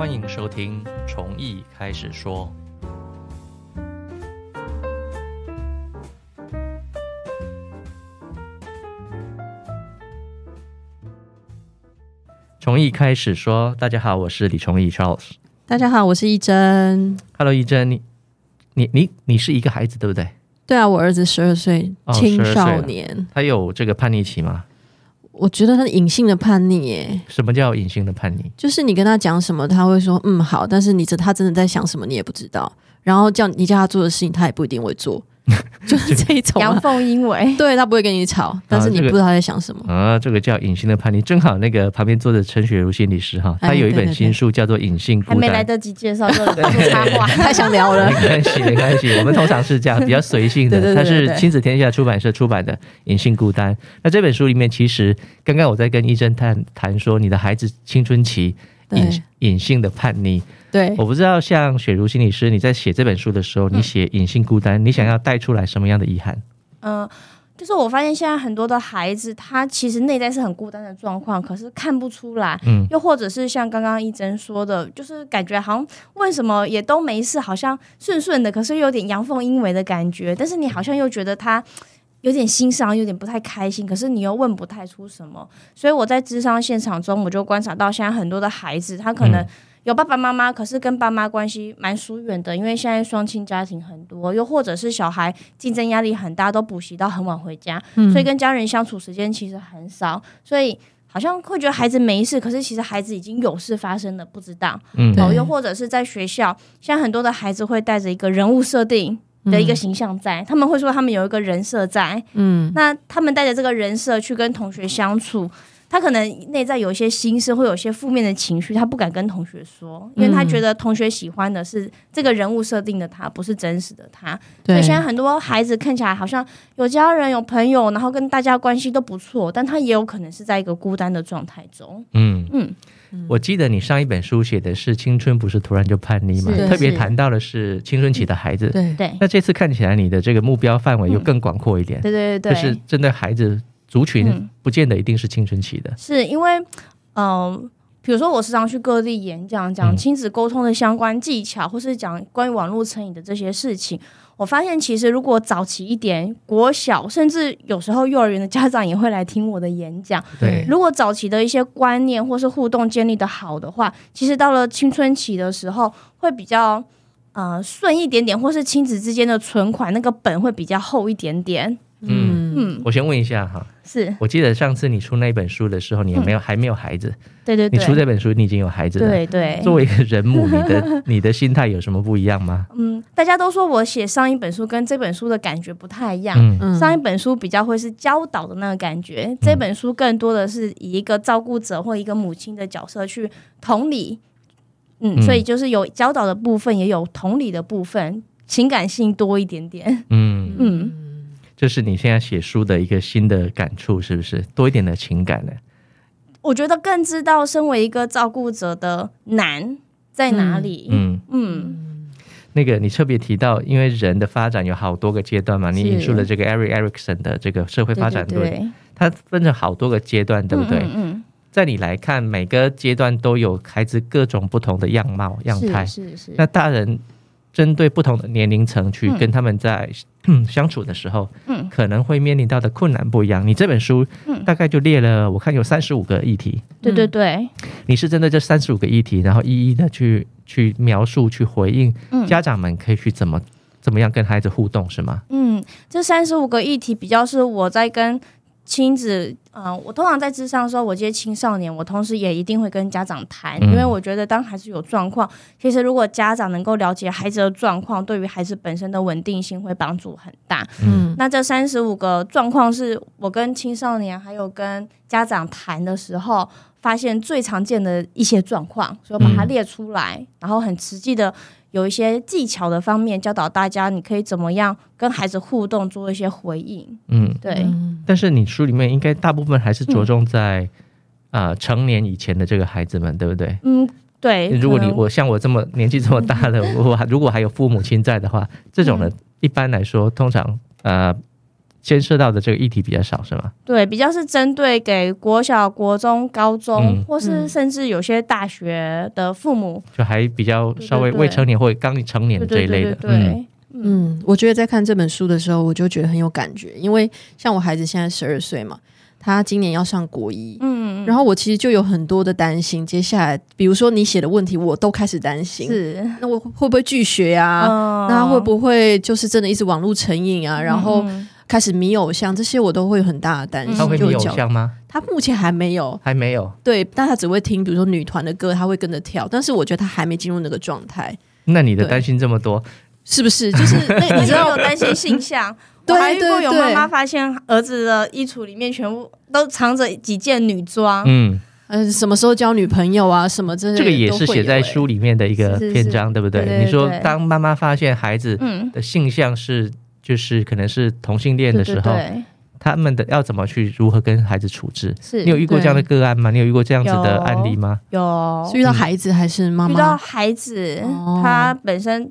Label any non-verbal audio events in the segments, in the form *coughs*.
欢迎收听《从艺开始说》。从艺开始说，大家好，我是李崇义 Charles。大家好，我是一真。Hello，一真，你你你你是一个孩子对不对？对啊，我儿子十二岁，哦青12岁少年。他有这个叛逆期吗？我觉得他隐性的叛逆，耶，什么叫隐性的叛逆？就是你跟他讲什么，他会说嗯好，但是你这他真的在想什么，你也不知道。然后叫你叫他做的事情，他也不一定会做，*laughs* 就是这一种、阳啊。奉阴违。对他不会跟你吵，但是你不知道他在想什么。啊，这个叫隐性的叛逆。正好那个旁边坐着陈雪茹心理师哈，哎他有一本新书叫做《隐性孤单还没来》。得及介绍就做插话，太想聊了没，关系，没关系。我们通常是这样，比较随性的。对对对它是亲子天下出版社出版的《隐性孤单》。那这本书里面，其实刚刚我在跟医生谈谈说，你的孩子青春期隐隐性的叛逆，对我不知道像雪茹心理师，你在写这本书的时候，你写隐性孤单，你想要带出来什么样的遗憾？嗯、就是我发现现在很多的孩子，他其实内在是很孤单的状况，可是看不出来。嗯又或者是像刚刚一真说的，就是感觉好像为什么也都没事，好像顺顺的，可是又有点阳奉阴违的感觉。但是你好像又觉得他 *tsk* 有点心伤，有点不太开心，可是你又问不太出什么。所以我在智商现场中，我就观察到现在很多的孩子，他可能嗯有爸爸妈妈，可是跟爸妈关系蛮疏远的，因为现在双亲家庭很多，又或者是小孩竞争压力很大，都补习到很晚回家，嗯。所以跟家人相处时间其实很少，所以好像会觉得孩子没事，可是其实孩子已经有事发生了，不知道。嗯对。哦，又或者是在学校，现在很多的孩子会带着一个人物设定的一个形象在，他们会说他们有一个人设在，嗯。那他们带着这个人设去跟同学相处，他可能内在有一些心事，会有一些负面的情绪，他不敢跟同学说，因为他觉得同学喜欢的是这个人物设定的他，不是真实的他。所以对现在很多孩子看起来好像有家人、有朋友，然后跟大家关系都不错，但他也有可能是在一个孤单的状态中。嗯。嗯，我记得你上一本书写的是青春不是突然就叛逆嘛，特别谈到的是青春期的孩子。对对，那这次看起来你的这个目标范围又更广阔一点，对对对对，就是针对孩子族群嗯，不见得一定是青春期的。是因为，嗯、比如说我时常去各地演讲，讲嗯亲子沟通的相关技巧，或是讲关于网络成瘾的这些事情。我发现，其实如果早期一点，国小甚至有时候幼儿园的家长也会来听我的演讲。对，如果早期的一些观念或是互动建立的好的话，其实到了青春期的时候会比较呃顺一点点，或是亲子之间的存款那个本会比较厚一点点。嗯，嗯，我先问一下哈，是我记得上次你出那本书的时候，你有没有、还没有孩子？对对对，你出这本书，你已经有孩子了。对对。作为一个人母，你的 *laughs* 你的心态有什么不一样吗？嗯，大家都说我写上一本书跟这本书的感觉不太一样。嗯嗯上一本书比较会是教导的那个感觉，这本书更多的是以一个照顾者或一个母亲的角色去同理。嗯，嗯所以就是有教导的部分，也有同理的部分，情感性多一点点。嗯，嗯，这是你现在写书的一个新的感触，是不是？多一点的情感呢？我觉得更知道身为一个照顾者的难在哪里。嗯，嗯那个你特别提到，因为人的发展有好多个阶段嘛，你引述了这个 Eric Erikson 的这个社会发展论，对对，它分成好多个阶段，对不对？嗯嗯在你来看，每个阶段都有孩子各种不同的样貌、样嗯，态。是是是。那大人针对不同的年龄层去嗯。跟他们在、相处的时候，嗯。可能会面临到的困难不一样。你这本书嗯。大概就列了，我看有三十五个议题，对对对，你是针对这三十五个议题，然后一一的去去描述、去回应，嗯。家长们可以去怎么怎么样跟孩子互动，是吗？嗯，这三十五个议题比较是我在跟亲子，嗯、我通常在智商的时候，我接青少年，我同时也一定会跟家长谈，嗯。因为我觉得当孩子有状况，其实如果家长能够了解孩子的状况，对于孩子本身的稳定性会帮助很大。嗯。那这三十五个状况是我跟青少年还有跟家长谈的时候，发现最常见的一些状况，所以把它嗯。列出来，然后很实际的有一些技巧的方面教导大家，你可以怎么样跟孩子互动，做一些回应。嗯，对，但是你书里面应该大部分还是着重在啊、呃成年以前的这个孩子们，对不对？嗯，对。如果你我像我这么年纪这么大了，*laughs* 我如果还有父母亲在的话，这种嗯的，一般来说，通常呃牵涉到的这个议题比较少，是吗？对，比较是针对给国小、国中、高中，嗯。或是嗯。甚至有些大学的父母，就还比较稍微未成年或者刚成年这一类的，对对对嗯对，嗯，我觉得在看这本书的时候，我就觉得很有感觉，因为像我孩子现在十二岁嘛，他今年要上国一，嗯，然后我其实就有很多的担心。接下来，比如说你写的问题，我都开始担心，是，那我会不会拒学啊？嗯。那会不会就是真的一直网络成瘾啊？然后嗯开始迷偶像，这些我都会有很大的担心。他会迷偶像吗？他目前还没有，还没有。对，但他只会听，比如说女团的歌，他会跟着跳。但是我觉得他还没进入那个状态，那你的担心这么多，是不是？*laughs* 就是那 *laughs* 你知道担心性向，*laughs* 对我还遇过对对有妈妈发现儿子的衣橱里面全部都藏着几件女装，嗯，呃什么时候交女朋友啊，什么这些这个也是写在书里面的一个是是篇章，对不对？对对你说对当妈妈发现孩子嗯，的性向是就是可能是同性恋的时候，对对，他们的要怎么去如何跟孩子处置？是你有遇过这样的个案吗？你有遇过这样子的案例吗？有是遇到孩子还是妈妈遇到？孩子，哦他本身，嗯，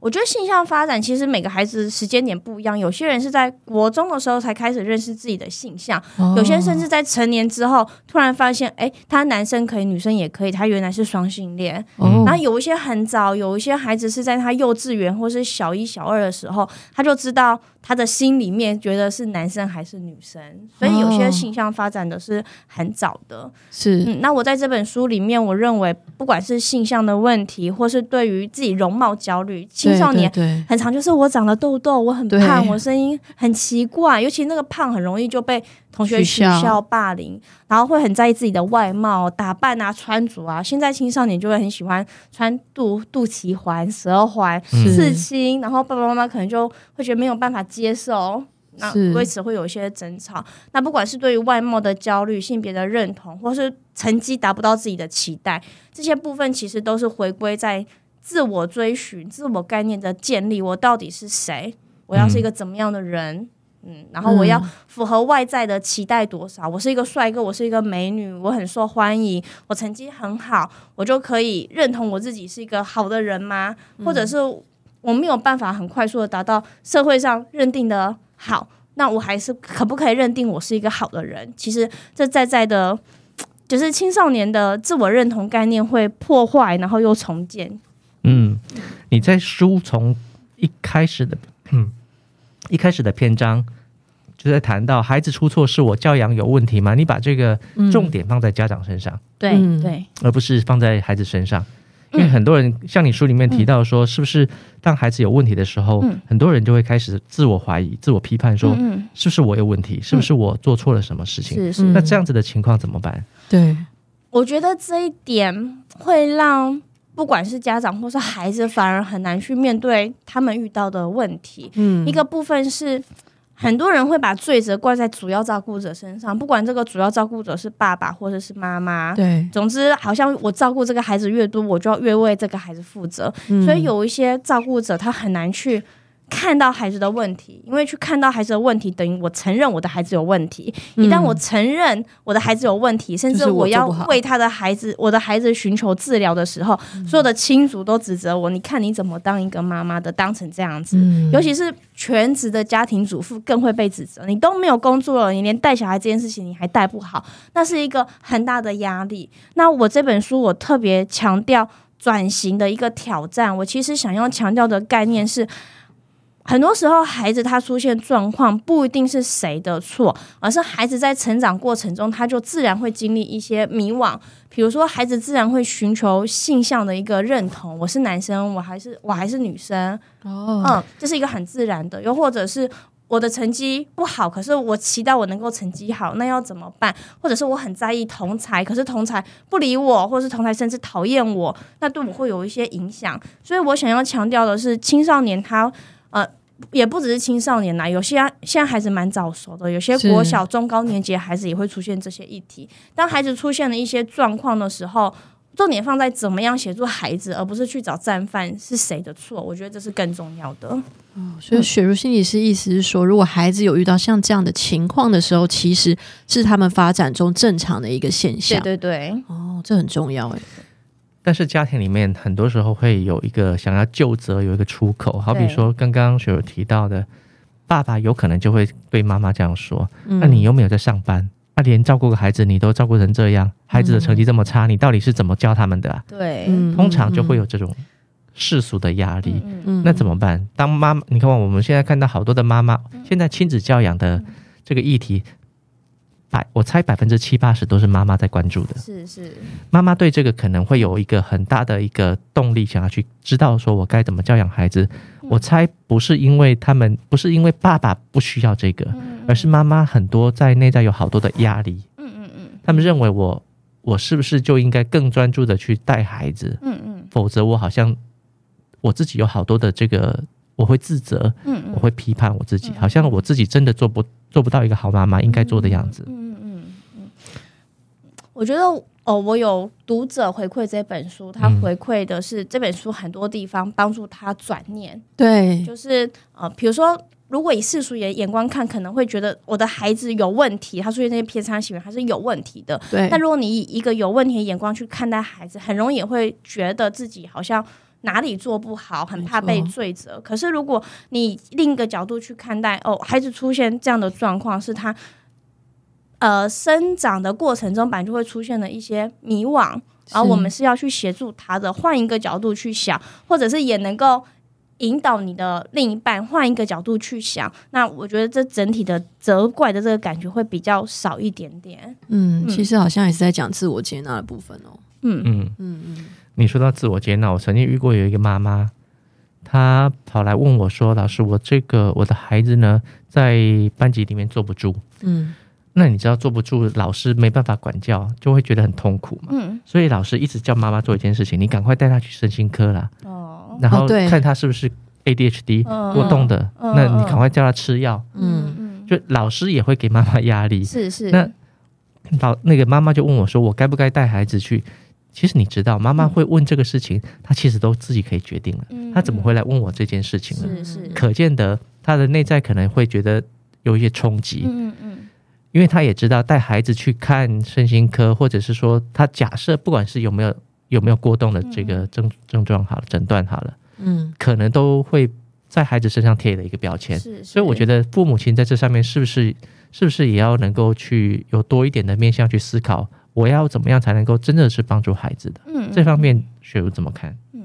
我觉得性向发展其实每个孩子时间点不一样，有些人是在国中的时候才开始认识自己的性向，哦有些人甚至在成年之后突然发现，哎，他男生可以，女生也可以，他原来是双性恋。哦然后有一些很早，有一些孩子是在他幼稚园或是小一、小二的时候，他就知道他的心里面觉得是男生还是女生，所以有些哦性向发展的是很早的。是。嗯，那我在这本书里面，我认为不管是性向的问题，或是对于自己容貌焦虑，青少年很常就是我长了痘痘，我很胖，我声音很奇怪，尤其那个胖很容易就被同学取取笑笑、霸凌，然后会很在意自己的外貌、打扮啊、穿着啊。现在青少年就会很喜欢穿肚肚脐环、蛇环、嗯刺青，然后爸爸妈妈可能就会觉得没有办法接受。那是为此会有一些争吵。那不管是对于外貌的焦虑、性别的认同，或是成绩达不到自己的期待，这些部分其实都是回归在自我追寻、自我概念的建立。我到底是谁？我要是一个怎么样的人？嗯，然后我要符合外在的期待多少？我是一个帅哥，我是一个美女，我很受欢迎，我成绩很好，我就可以认同我自己是一个好的人吗？或者是我没有办法很快速的达到社会上认定的好，那我还是可不可以认定我是一个好的人？其实这在在的，就是青少年的自我认同概念会破坏，然后又重建。嗯，你在书从一开始的，嗯，一开始的篇章就在谈到孩子出错是我教养有问题吗？你把这个重点放在家长身上，对、嗯对，而不是放在孩子身上。因嗯为很多人像你书里面提到说，是不是当孩子有问题的时候，嗯很多人就会开始自我怀疑、自我批判，说嗯是不是我有问题？是不是我做错了什么事情？是是。嗯那这样子的情况怎么办？对我觉得这一点会让不管是家长或是孩子，反而很难去面对他们遇到的问题。嗯一个部分是。很多人会把罪责怪在主要照顾者身上，不管这个主要照顾者是爸爸或者是妈妈。对，总之，好像我照顾这个孩子越多，我就要越为这个孩子负责。嗯所以有一些照顾者他很难去看到孩子的问题，因为去看到孩子的问题，等于我承认我的孩子有问题。一旦我承认我的孩子有问题，甚至我我要为他的孩子、我的孩子寻求治疗的时候，嗯所有的亲族都指责我：你看你怎么当一个妈妈的，当成这样子。嗯尤其是全职的家庭主妇更会被指责，你都没有工作了，你连带小孩这件事情你还带不好，那是一个很大的压力。那我这本书我特别强调转型的一个挑战，我其实想要强调的概念是。很多时候，孩子他出现状况不一定是谁的错，而是孩子在成长过程中，他就自然会经历一些迷惘。比如说，孩子自然会寻求性向的一个认同，我是男生，我还是我还是女生，哦嗯，这是一个很自然的。又或者是我的成绩不好，可是我期待我能够成绩好，那要怎么办？或者是我很在意同才，可是同才不理我，或是同才甚至讨厌我，那对我会有一些影响。所以我想要强调的是，青少年他呃。也不只是青少年啦，有些现在孩子蛮早熟的，有些国小、中高年级孩子也会出现这些议题。当孩子出现了一些状况的时候，重点放在怎么样协助孩子，而不是去找战犯是谁的错。我觉得这是更重要的。所以雪茹心理师意思是说，如果孩子有遇到像这样的情况的时候，其实是他们发展中正常的一个现象。对对对，哦，这很重要哎。但是家庭里面很多时候会有一个想要就责，有一个出口，好比说刚刚雪有提到的，爸爸有可能就会对妈妈这样说：“嗯那你有没有在上班，那、连照顾个孩子你都照顾成这样，孩子的成绩这么差，你到底是怎么教他们的、啊？”对，嗯。通常就会有这种世俗的压力。那怎么办？当妈妈，你看我们现在看到好多的妈妈，现在亲子教养的这个议题，百我猜百分之七八十都是妈妈在关注的。是是，妈妈对这个可能会有一个很大的一个动力，想要去知道说我该怎么教养孩子。我猜不是因为他们，不是因为爸爸不需要这个，而是妈妈很多在内在有好多的压力。嗯嗯嗯他们认为我我是不是就应该更专注的去带孩子？嗯嗯否则我好像我自己有好多的这个，我会自责，嗯嗯我会批判我自己，好像我自己真的做不做不到一个好妈妈应该做的样子。我觉得哦，我有读者回馈这本书，他嗯回馈的是这本书很多地方帮助他转念，对，就是呃，比如说。如果以世俗眼眼光看，可能会觉得我的孩子有问题，他出现那些偏差行为，还是有问题的。对，但如果你以一个有问题的眼光去看待孩子，很容易也会觉得自己好像哪里做不好，很怕被罪责。可是如果你另一个角度去看待，哦，孩子出现这样的状况，是他呃生长的过程中，本来就会出现了一些迷惘，然后我们是要去协助他的。换一个角度去想，或者是也能够。引导你的另一半换一个角度去想，那我觉得这整体的责怪的这个感觉会比较少一点点。嗯，嗯其实好像也是在讲自我接纳的部分哦。嗯嗯，嗯嗯你说到自我接纳，我曾经遇过有一个妈妈，她跑来问我说：“老师，我这个我的孩子呢，在班级里面坐不住。嗯那你知道坐不住，老师没办法管教，就会觉得很痛苦嘛。嗯。所以老师一直叫妈妈做一件事情，你赶快带她去身心科啦，哦，然后看她是不是 ADHD 嗯过动的，嗯那你赶快叫她吃药。嗯。嗯，就老师也会给妈妈压力，是是，那老那个妈妈就问我说：“我该不该带孩子去？”其实你知道，妈妈会问这个事情，她其实都自己可以决定了。嗯她怎么会来问我这件事情呢？是是，可见得她的内在可能会觉得有一些冲击，嗯嗯因为他也知道带孩子去看身心科，或者是说他假设不管是有没有有没有过动的这个症症状好了，诊断好了，嗯。可能都会在孩子身上贴了一个标签。嗯，。是，所以我觉得，得父母亲在这上面是不是是不是也要能够去有多一点的面向去思考，我要怎么样才能够真的是帮助孩子的？嗯，这方面，雪茹怎么看？嗯，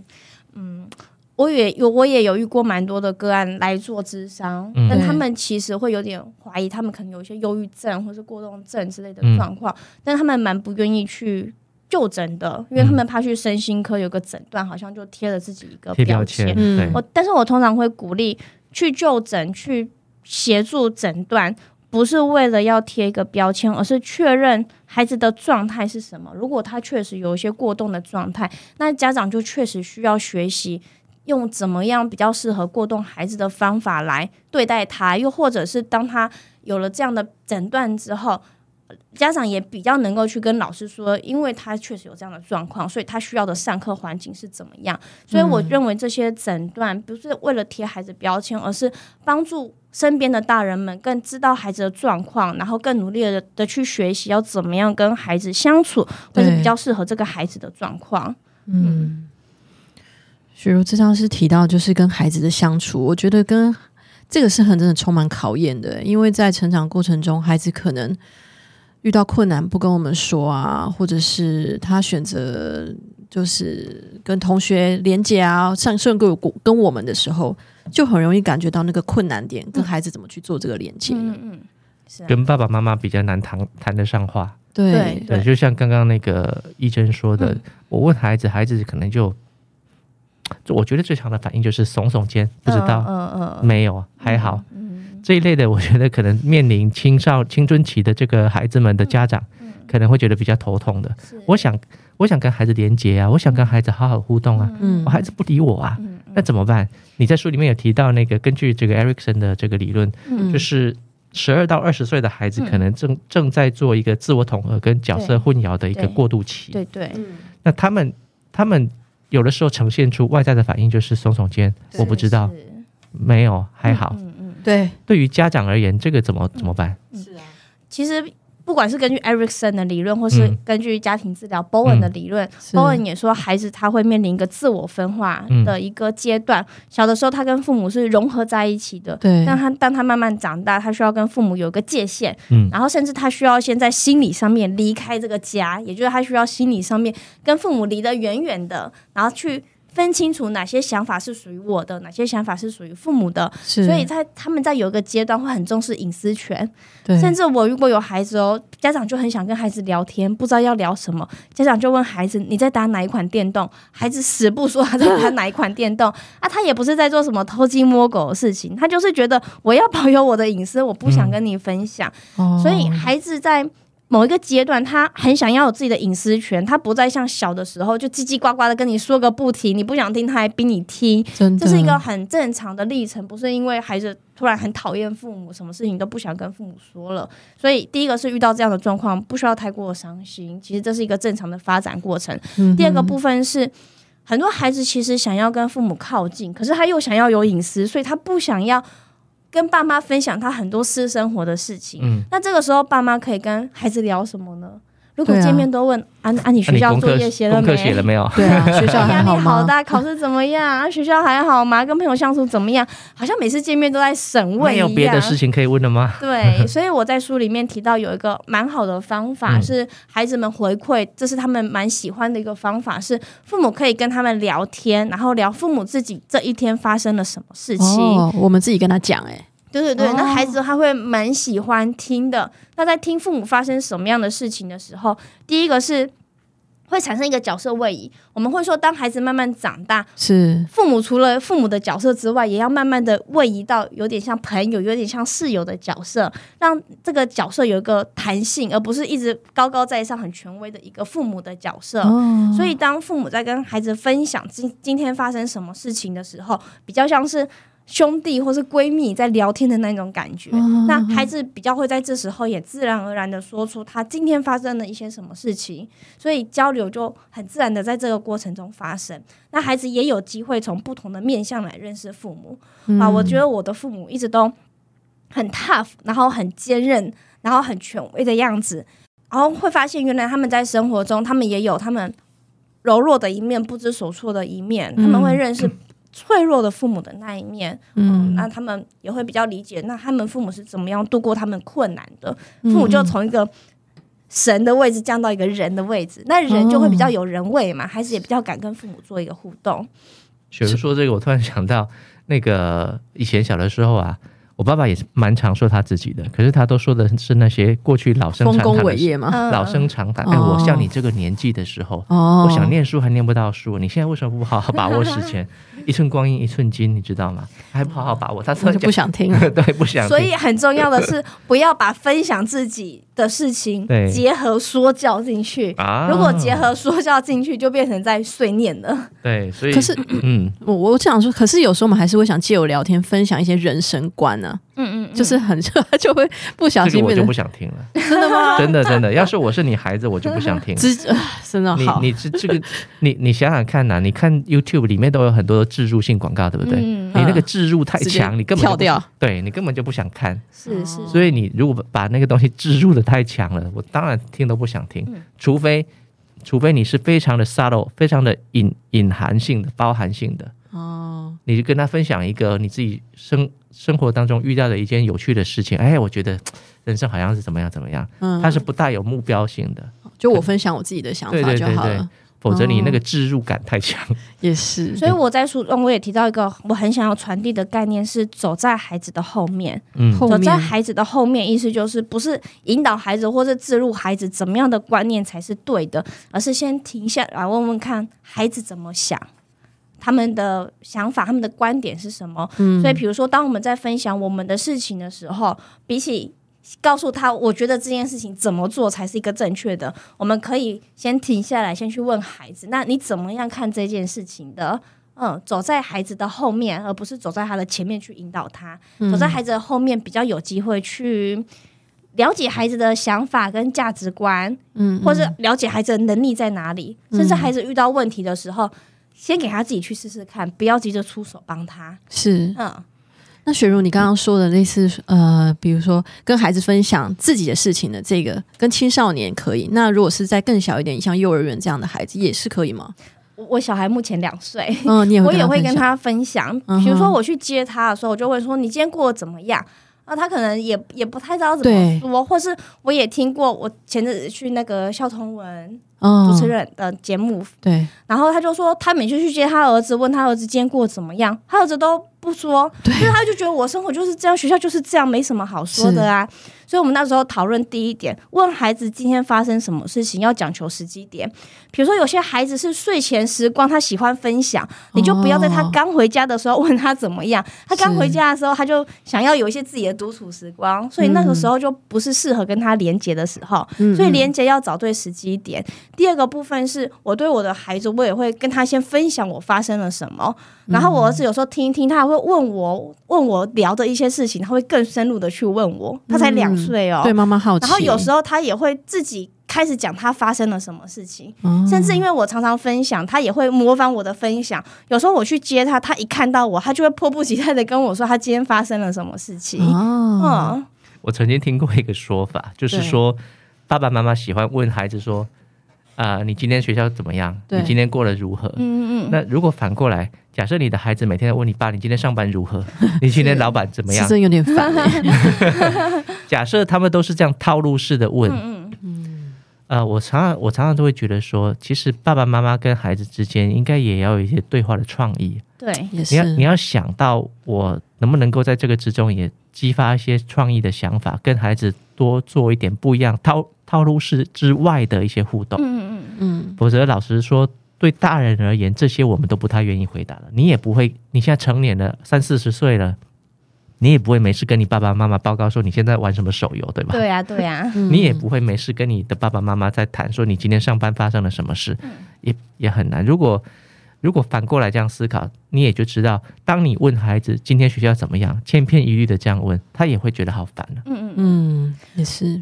我也有，我也有遇过蛮多的个案来做智商，嗯但他们其实会有点怀疑，他们可能有一些忧郁症或是过动症之类的嗯状况，但他们蛮不愿意去。就诊的，因为他们怕去身心科有个诊断，好像就贴了自己一个贴标标签签，。嗯，我但是我通常会鼓励去就诊，去协助诊断，不是为了要贴一个标签，而是确认孩子的状态是什么。如果他确实有一些过动的状态，那家长就确实需要学习。用怎么样比较适合过动孩子的方法来对待他，又或者是当他有了这样的诊断之后，家长也比较能够去跟老师说，因为他确实有这样的状况，所以他需要的上课环境是怎么样。所以我认为这些诊断不是为了贴孩子标签，而是帮助身边的大人们更知道孩子的状况，然后更努力的的去学习要怎么样跟孩子相处，或是比较适合这个孩子的状况。嗯。雪茹这张是提到就是跟孩子的相处，我觉得跟这个是很真的充满考验的，因为在成长过程中，孩子可能遇到困难不跟我们说啊，或者是他选择就是跟同学连接啊，上顺跟我跟我们的时候，就很容易感觉到那个困难点，跟孩子怎么去做这个连接呢？嗯嗯，是啊，跟爸爸妈妈比较难谈谈得上话。对对对，就像刚刚那个医生说的，嗯。我问孩子，孩子可能，就我觉得最常的反应就是耸耸肩，不知道，嗯嗯嗯，没有，还好。嗯，这一类的，我觉得可能面临青少青春期的这个孩子们的家长，可能会觉得比较头痛的。是我想，我想跟孩子连接啊，我想跟孩子好好互动啊，嗯我孩子不理我啊，嗯那怎么办？你在书里面有提到那个根据这个 Erickson 的这个理论，嗯就是十二到二十岁的孩子可能正、正在做一个自我统合跟角色混淆的一个过渡期。对对，那他们他们有的时候呈现出外在的反应就是耸耸肩，我不知道，没有，还好。嗯嗯。对，对于家长而言，这个怎么怎么办？是啊，其实不管是根据 Erickson 的理论，或是嗯。根据家庭治疗 Bowen 的理论、是。B o w e n 也说孩子他会面临一个自我分化的一个阶段。小的时候他跟父母是融合在一起的，对。但他当他慢慢长大，他需要跟父母有一个界限，嗯。然后甚至他需要先在心理上面离开这个家，也就是他需要心理上面跟父母离得远远的，然后去分清楚哪些想法是属于我的，哪些想法是属于父母的。是，所以在他们在有一个阶段会很重视隐私权，甚至我如果有孩子哦，家长就很想跟孩子聊天，不知道要聊什么，家长就问孩子你在打哪一款电动，孩子死不说他在打哪一款电动？*laughs* 啊，他也不是在做什么偷鸡摸狗的事情，他就是觉得我要保有我的隐私，我不想跟你分享，哦。所以孩子在。某一个阶段，他很想要有自己的隐私权，他不再像小的时候就叽叽呱呱的跟你说个不停，你不想听他还逼你听，这是一个很正常的历程，不是因为孩子突然很讨厌父母，什么事情都不想跟父母说了。所以第一个是遇到这样的状况，不需要太过伤心，其实这是一个正常的发展过程。嗯第二个部分是。很多孩子其实想要跟父母靠近，可是他又想要有隐私，所以他不想要跟爸妈分享他很多私生活的事情。嗯，那这个时候，爸妈可以跟孩子聊什么呢？如果见面都问啊啊，你学校作业写了功课没？写了没有？*laughs* 对啊，*laughs* 学校压力好大，考试怎么样？啊，学校还好吗？跟朋友相处怎么样？好像每次见面都在审问一样。没有别的事情可以问了吗？*laughs* 对，所以我在书里面提到有一个蛮好的方法，嗯是孩子们回馈，这是他们蛮喜欢的一个方法，是父母可以跟他们聊天，然后聊父母自己这一天发生了什么事情。哦，我们自己跟他讲，哎，对对对，哦那孩子他会蛮喜欢听的。那在听父母发生什么样的事情的时候，第一个是会产生一个角色位移。我们会说，当孩子慢慢长大，是父母除了父母的角色之外，也要慢慢的位移到有点像朋友、有点像室友的角色，让这个角色有一个弹性，而不是一直高高在上、很权威的一个父母的角色。哦，所以，当父母在跟孩子分享今今天发生什么事情的时候，比较像是兄弟或是闺蜜在聊天的那种感觉。哦那孩子比较会在这时候也自然而然的说出他今天发生了一些什么事情，所以交流就很自然的在这个过程中发生。那孩子也有机会从不同的面向来认识父母、啊。我觉得我的父母一直都很 tough，然后很坚韧，然后很权威的样子。然后会发现，原来他们在生活中，他们也有他们柔弱的一面、不知所措的一面。他们会认识脆弱的父母的那一面，嗯，那他们也会比较理解，那他们父母是怎么样度过他们困难的。父母就从一个神的位置降到一个人的位置，那人就会比较有人味嘛，孩子也比较敢跟父母做一个互动。雪儿说这个，我突然想到，那个以前小的时候啊，我爸爸也是蛮常说他自己的，可是他都说的是那些过去老生丰功常谈的事。伟业嘛，嗯老生常谈，哦哎，我像你这个年纪的时候，哦，我想念书还念不到书，你现在为什么不好好把握时间？*laughs* 一寸光阴一寸金，你知道吗？还不好好把握，他突然讲我就不，想听了，*laughs* 对，不想听。所以很重要的是，不要把分享自己的事情对结合说教进去。啊，如果结合说教进去，就变成在碎念了。对，所以可是嗯，我我想说，可是有时候我们还是会想借由聊天分享一些人生观呢、嗯嗯，就是很热就会不小这个我就不想听了，*laughs* 真的吗？真的真的。要是我是你孩子，我就不想听了。*laughs* 真的你好，你这这个，你你想想看呐、你看 YouTube 里面都有很多植入性广告，对不对？嗯你那个植入太强，你根本跳掉，对你根本就不想看。是是，所以你如果把那个东西植入的太强了，我当然听都不想听，嗯除非除非你是非常的 subtle，非常的隐隐含性的、包含性的，哦，你就跟他分享一个你自己生生活当中遇到的一件有趣的事情，哎，我觉得 *tsk* 人生好像是怎么样怎么样，嗯，它是不带有目标性的，就我分享我自己的想对法对对对就好了，，否则你那哦个置入感太强。也是，*laughs* 所以我在书中我也提到一个我很想要传递的概念是走在孩子的后面。嗯，走在孩子的后面，意思就是不是引导孩子或者置入孩子怎么样的观念才是对的，而是先停下来问问看孩子怎么想，他们的想法、他们的观点是什么。嗯所以，比如说，当我们在分享我们的事情的时候，比起告诉他，我觉得这件事情怎么做才是一个正确的，我们可以先停下来，先去问孩子，那你怎么样看这件事情的？嗯，走在孩子的后面，而不是走在他的前面去引导他。嗯走在孩子的后面，比较有机会去了解孩子的想法跟价值观，嗯，或者了解孩子的能力在哪里。嗯甚至孩子遇到问题的时候，先给他自己去试试看，不要急着出手帮他。是嗯，那雪茹，你刚刚说的类似呃，比如说跟孩子分享自己的事情的这个，跟青少年可以。那如果是在更小一点，像幼儿园这样的孩子，也是可以吗？我我小孩目前两岁，嗯，你也我也会跟他分享。比如说我去接他的时候，我就会说：“你今天过得怎么样？”啊，他可能也也不太知道怎么说，或是我也听过，我前阵子去那个校通文嗯主持人的节目，对然后他就说，他每次去接他儿子，问他儿子今天过得怎么样，他儿子都不说，对因为他就觉得我生活就是这样，学校就是这样，没什么好说的啊。所以我们那时候讨论第一点，问孩子今天发生什么事情，要讲求时机点。比如说有些孩子是睡前时光，他喜欢分享，你就不要在他哦刚回家的时候问他怎么样。他刚回家的时候，他就想要有一些自己的独处时光，所以那个时候就不是适合跟他连接的时候。嗯嗯所以连接要找对时机点。第二个部分是我对我的孩子，我也会跟他先分享我发生了什么，然后我儿子有时候听一听，他还会问我问我聊的一些事情，他会更深入的去问我。他才两岁哦，对妈妈好奇，然后有时候他也会自己。开始讲他发生了什么事情，候甚至因为我常常分享，他也会模仿我的分享。有时候我去接他，他一看到我，他就会迫不及待的跟我说他今天发生了什么事情。哦，嗯，我曾经听过一个说法，就是说爸爸妈妈喜欢问孩子说：“啊、你今天学校怎么样？你今天过得如何？”嗯嗯那如果反过来，假设你的孩子每天问你爸：“你今天上班如何？你今天老板怎么样是真有点烦欸 *laughs* *laughs* 假设他们都是这样套路式的问，嗯嗯呃，我常常我常常都会觉得说，其实爸爸妈妈跟孩子之间应该也要有一些对话的创意。对，也你要你要想到我能不能够在这个之中也激发一些创意的想法，跟孩子多做一点不一样套套路式之外的一些互动。嗯嗯否则，老实说，对大人而言，这些我们都不太愿意回答了。你也不会，你现在成年了，三四十岁了，你也不会没事跟你爸爸妈妈报告说你现在玩什么手游，对吧？对呀、对呀、嗯你也不会没事跟你的爸爸妈妈在谈说你今天上班发生了什么事，嗯也也很难。如果如果反过来这样思考，你也就知道，当你问孩子今天学校怎么样，千篇一律的这样问，他也会觉得好烦了。嗯嗯，嗯也是，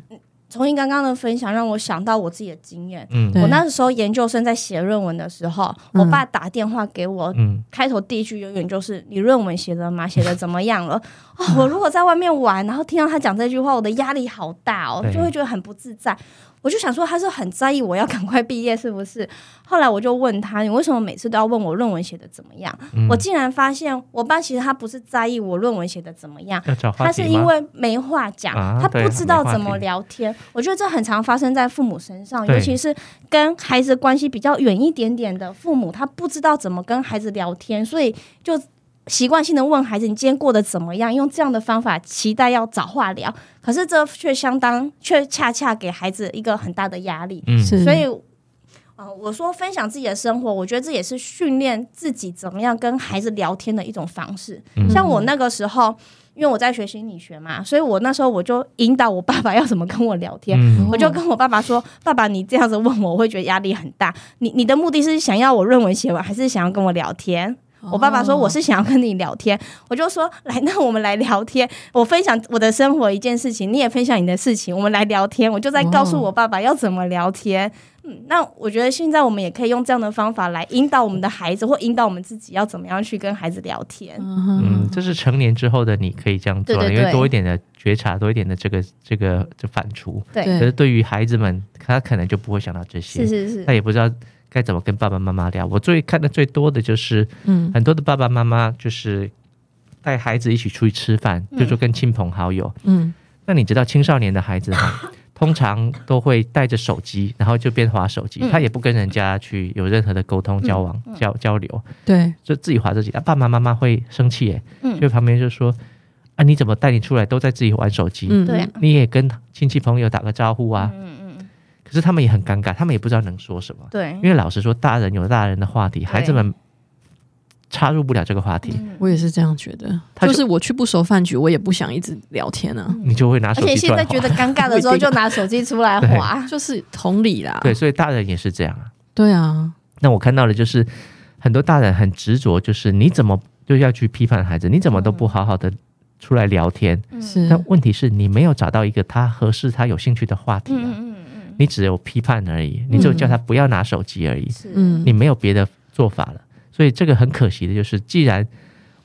从你刚刚的分享让我想到我自己的经验。嗯我那时候研究生在写论文的时候，嗯我爸打电话给我，嗯，开头第一句永远就是“你论文写的吗？写的怎么样了？” *laughs* 哦，我如果在外面玩，然后听到他讲这句话，我的压力好大哦，就会觉得很不自在。我就想说，他是很在意我要赶快毕业，是不是？后来我就问他，你为什么每次都要问我论文写的怎么样？嗯我竟然发现，我爸其实他不是在意我论文写的怎么样，他？是因为没话讲，他不知道怎么聊天。我觉得这很常发生在父母身上，尤其是跟孩子关系比较远一点点的父母，他不知道怎么跟孩子聊天，所以就习惯性的问孩子：“你今天过得怎么样？”用这样的方法期待要找话聊，可是这却相当却恰恰给孩子一个很大的压力。嗯，所以，呃，我说分享自己的生活，我觉得这也是训练自己怎么样跟孩子聊天的一种方式。嗯像我那个时候，因为我在学心理学嘛，所以我那时候我就引导我爸爸要怎么跟我聊天。嗯我就跟我爸爸说：“爸爸，你这样子问我，我会觉得压力很大。你你的目的是想要我论文写完，还是想要跟我聊天？”我爸爸说：“我是想要跟你聊天。”我就说：“来，那我们来聊天。我分享我的生活一件事情，你也分享你的事情，我们来聊天。”我就在告诉我爸爸要怎么聊天。嗯，那我觉得现在我们也可以用这样的方法来引导我们的孩子，或引导我们自己要怎么样去跟孩子聊天。嗯，这是成年之后的你可以这样做的，因为多一点的觉察，多一点的这个这个就反刍。对可是对于孩子们，他可能就不会想到这些，是是是他，也不知道该怎么跟爸爸妈妈聊。我最看的最多的就是嗯。很多的爸爸妈妈就是带孩子一起出去吃饭，嗯。就说跟亲朋好友。嗯。那你知道青少年的孩子哈，*laughs* 通常都会带着手机，然后就边划手机，嗯。他也不跟人家去有任何的沟通、交往、嗯。交交流，对，就自己划自己。啊，爸爸妈妈会生气耶，嗯。就旁边就说：“啊，你怎么带你出来都在自己玩手机？嗯。对啊。你也跟亲戚朋友打个招呼啊。嗯，可是他们也很尴尬，他们也不知道能说什么，对。因，为老实说，大人有大人的话题，孩子们插入不了这个话题，嗯。我也是这样觉得，就就是我去不熟饭局，我也不想一直聊天啊，*laughs* 你就会拿手而且机出来划。现在觉得尴尬的时候，*laughs* 就拿手机出来划。就是同理啦，对，所以大人也是这样啊。对啊，那我看到的就是很多大人很执着，就是你怎么就要去批判孩子，你怎么都不好好的出来聊天。嗯。是。但问题是你没有找到一个他合适、他有兴趣的话题啊，嗯嗯嗯你只有批判而已，你只有叫他不要拿手机而已，嗯，是，嗯你没有别的做法了。所以这个很可惜的就是，既然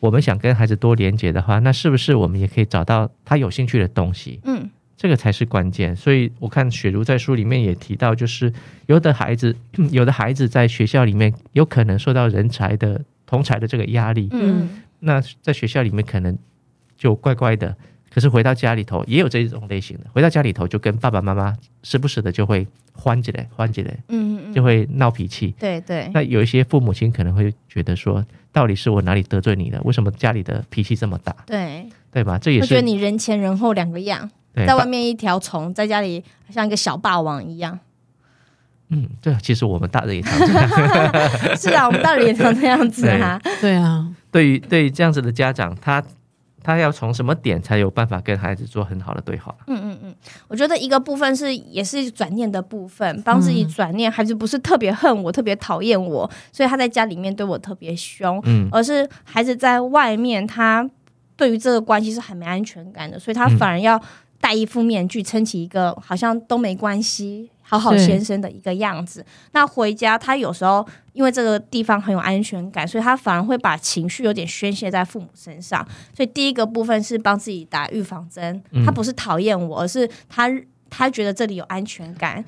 我们想跟孩子多连接的话，那是不是我们也可以找到他有兴趣的东西？嗯这个才是关键。所以我看雪茹在书里面也提到，就是有的孩子，有的孩子在学校里面有可能受到人才的同才的这个压力，嗯那在学校里面可能就乖乖的，可是回到家里头也有这种类型的，回到家里头就跟爸爸妈妈时不时的就会欢起来，欢起来，嗯嗯，就会闹脾气。对对，那有一些父母亲可能会觉得说，到底是我哪里得罪你了？为什么家里的脾气这么大？对，对吧？这也我觉得你人前人后两个样，在外面一条虫，在家里像一个小霸王一样。嗯，对，其实我们大人也常这 *laughs* 样。是啊，我们大人也常这样子啊。对啊，对于对于这样子的家长，他他要从什么点才有办法跟孩子做很好的对话？嗯嗯嗯，我觉得一个部分是也是转念的部分，帮自己转念，孩子不是特别恨我，特别讨厌我，所以他在家里面对我特别凶，嗯而是孩子在外面他对于这个关系是很没安全感的，所以他反而要戴一副面具，撑起一个好像都没关系。好好先生的一个样子，那回家他有时候因为这个地方很有安全感，所以他反而会把情绪有点宣泄在父母身上。所以第一个部分是帮自己打预防针，嗯他不是讨厌我，而是他他觉得这里有安全感。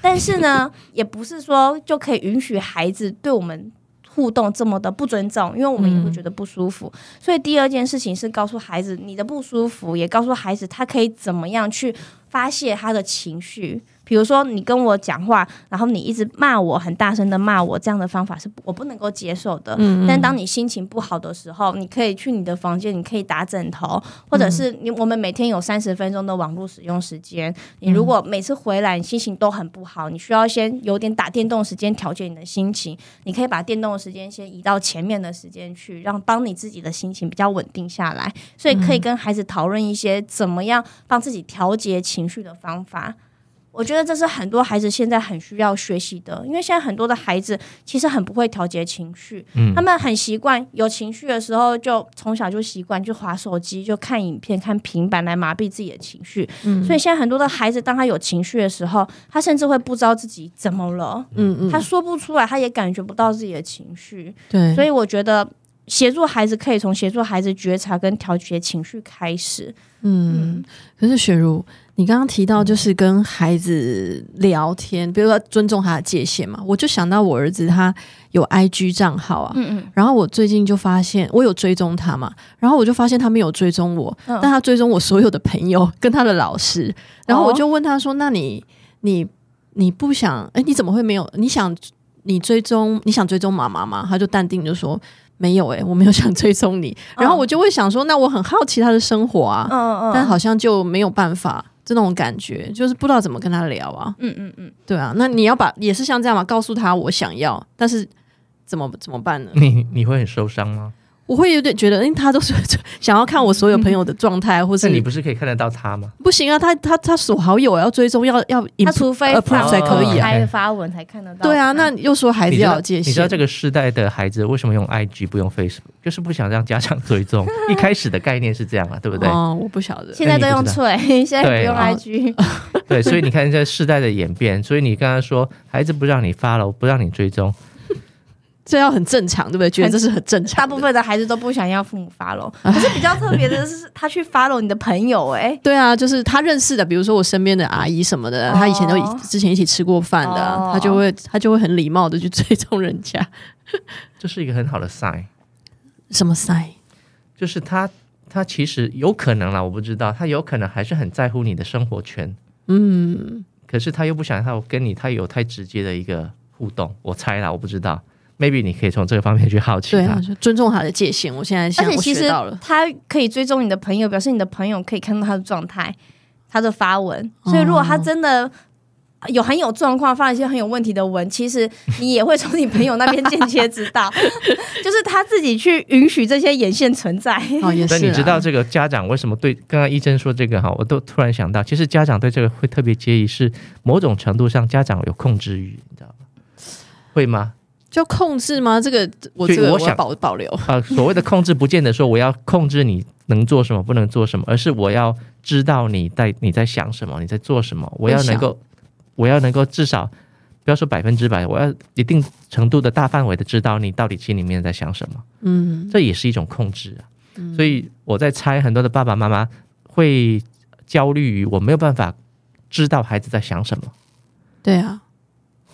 但是呢，*laughs* 也不是说就可以允许孩子对我们互动这么的不尊重，因为我们也会觉得不舒服。所以第二件事情是告诉孩子你的不舒服，也告诉孩子他可以怎么样去发泄他的情绪。比如说，你跟我讲话，然后你一直骂我，很大声的骂我，这样的方法是我不能够接受的。嗯但当你心情不好的时候，你可以去你的房间，你可以打枕头，或者是你我们每天有三十分钟的网络使用时间。你如果每次回来你心情都很不好，你需要先有点打电动时间调节你的心情。你可以把电动的时间先移到前面的时间去，让帮你自己的心情比较稳定下来。所以可以跟孩子讨论一些怎么样帮自己调节情绪的方法。我觉得这是很多孩子现在很需要学习的，因为现在很多的孩子其实很不会调节情绪，嗯他们很习惯有情绪的时候就从小就习惯就划手机、就看影片、看平板来麻痹自己的情绪。嗯所以现在很多的孩子，当他有情绪的时候，他甚至会不知道自己怎么了，嗯嗯，他说不出来，他也感觉不到自己的情绪。对，所以我觉得协助孩子可以从协助孩子觉察跟调节情绪开始。嗯，可是雪茹，你刚刚提到就是跟孩子聊天，比如说尊重他的界限嘛，我就想到我儿子他有 IG 账号啊，嗯嗯然后我最近就发现我有追踪他嘛，然后我就发现他没有追踪我，嗯但他追踪我所有的朋友跟他的老师，然后我就问他说：“那你你你不想？哎，你怎么会没有？你想你追踪你想追踪妈妈吗？”他就淡定就说：“没有、诶，我没有想追踪你。”然后我就会想说：“那我很好奇他的生活啊，嗯嗯，但好像就没有办法。”这种感觉就是不知道怎么跟他聊啊，嗯嗯嗯，对啊，那你要把也是像这样嘛，告诉他我想要，但是怎么怎么办呢？你你会很受伤吗？我会有点觉得，因为他都是想要看我所有朋友的状态，或那是你不是可以看得到他吗？不行啊，他他他锁好友要追踪，要要他除非才可以啊。开发文才看得到。对啊，那又说孩子要有界限，你知道这个世代的孩子为什么用 IG 不用 Facebook？就是不想让家长追踪。*laughs* 一开始的概念是这样啊，对不对？哦，我不晓得。现在都用脆，现在不用 IG。对，所以你看这世代的演变，所以你刚刚说孩子不让你发了，不让你追踪，这要很正常，对不对？觉得这是很正常的。大部分的孩子都不想要父母 follow，*laughs* 可是比较特别的是，他去 follow 你的朋友、哎，对啊，就是他认识的，比如说我身边的阿姨什么的，哦他以前都之前一起吃过饭的啊，哦他就会他就会很礼貌的去追踪人家。*laughs* 这是一个很好的 sign，什么 sign？就是他他其实有可能啦，我不知道，他有可能还是很在乎你的生活圈，嗯，可是他又不想他跟你他有太直接的一个互动，我猜啦，我不知道，maybe 你可以从这个方面去好奇他对啊，。就尊重他的界限。我现在现在我而且其实到了。他可以追踪你的朋友，表示你的朋友可以看到他的状态、他的发文。所以如果他真的有很有状况，发一些很有问题的文，其实你也会从你朋友那边间接知道，*laughs* 就是他自己去允许这些眼线存在。哦，也是所以啊。你知道这个家长为什么对刚刚医生说这个哈，我都突然想到，其实家长对这个会特别介意，是某种程度上家长有控制欲，你知道吗？会吗？就控制吗？这个我这个我想保保留。呃，所谓的控制，不见得说我要控制你能做什么，不能做什么，而是我要知道你在你在想什么，你在做什么，我要能够，我要能够至少不要说百分之百，我要一定程度的大范围的知道你到底心里面在想什么，嗯这也是一种控制啊。所以我在猜，很多的爸爸妈妈会焦虑于我没有办法知道孩子在想什么。对啊，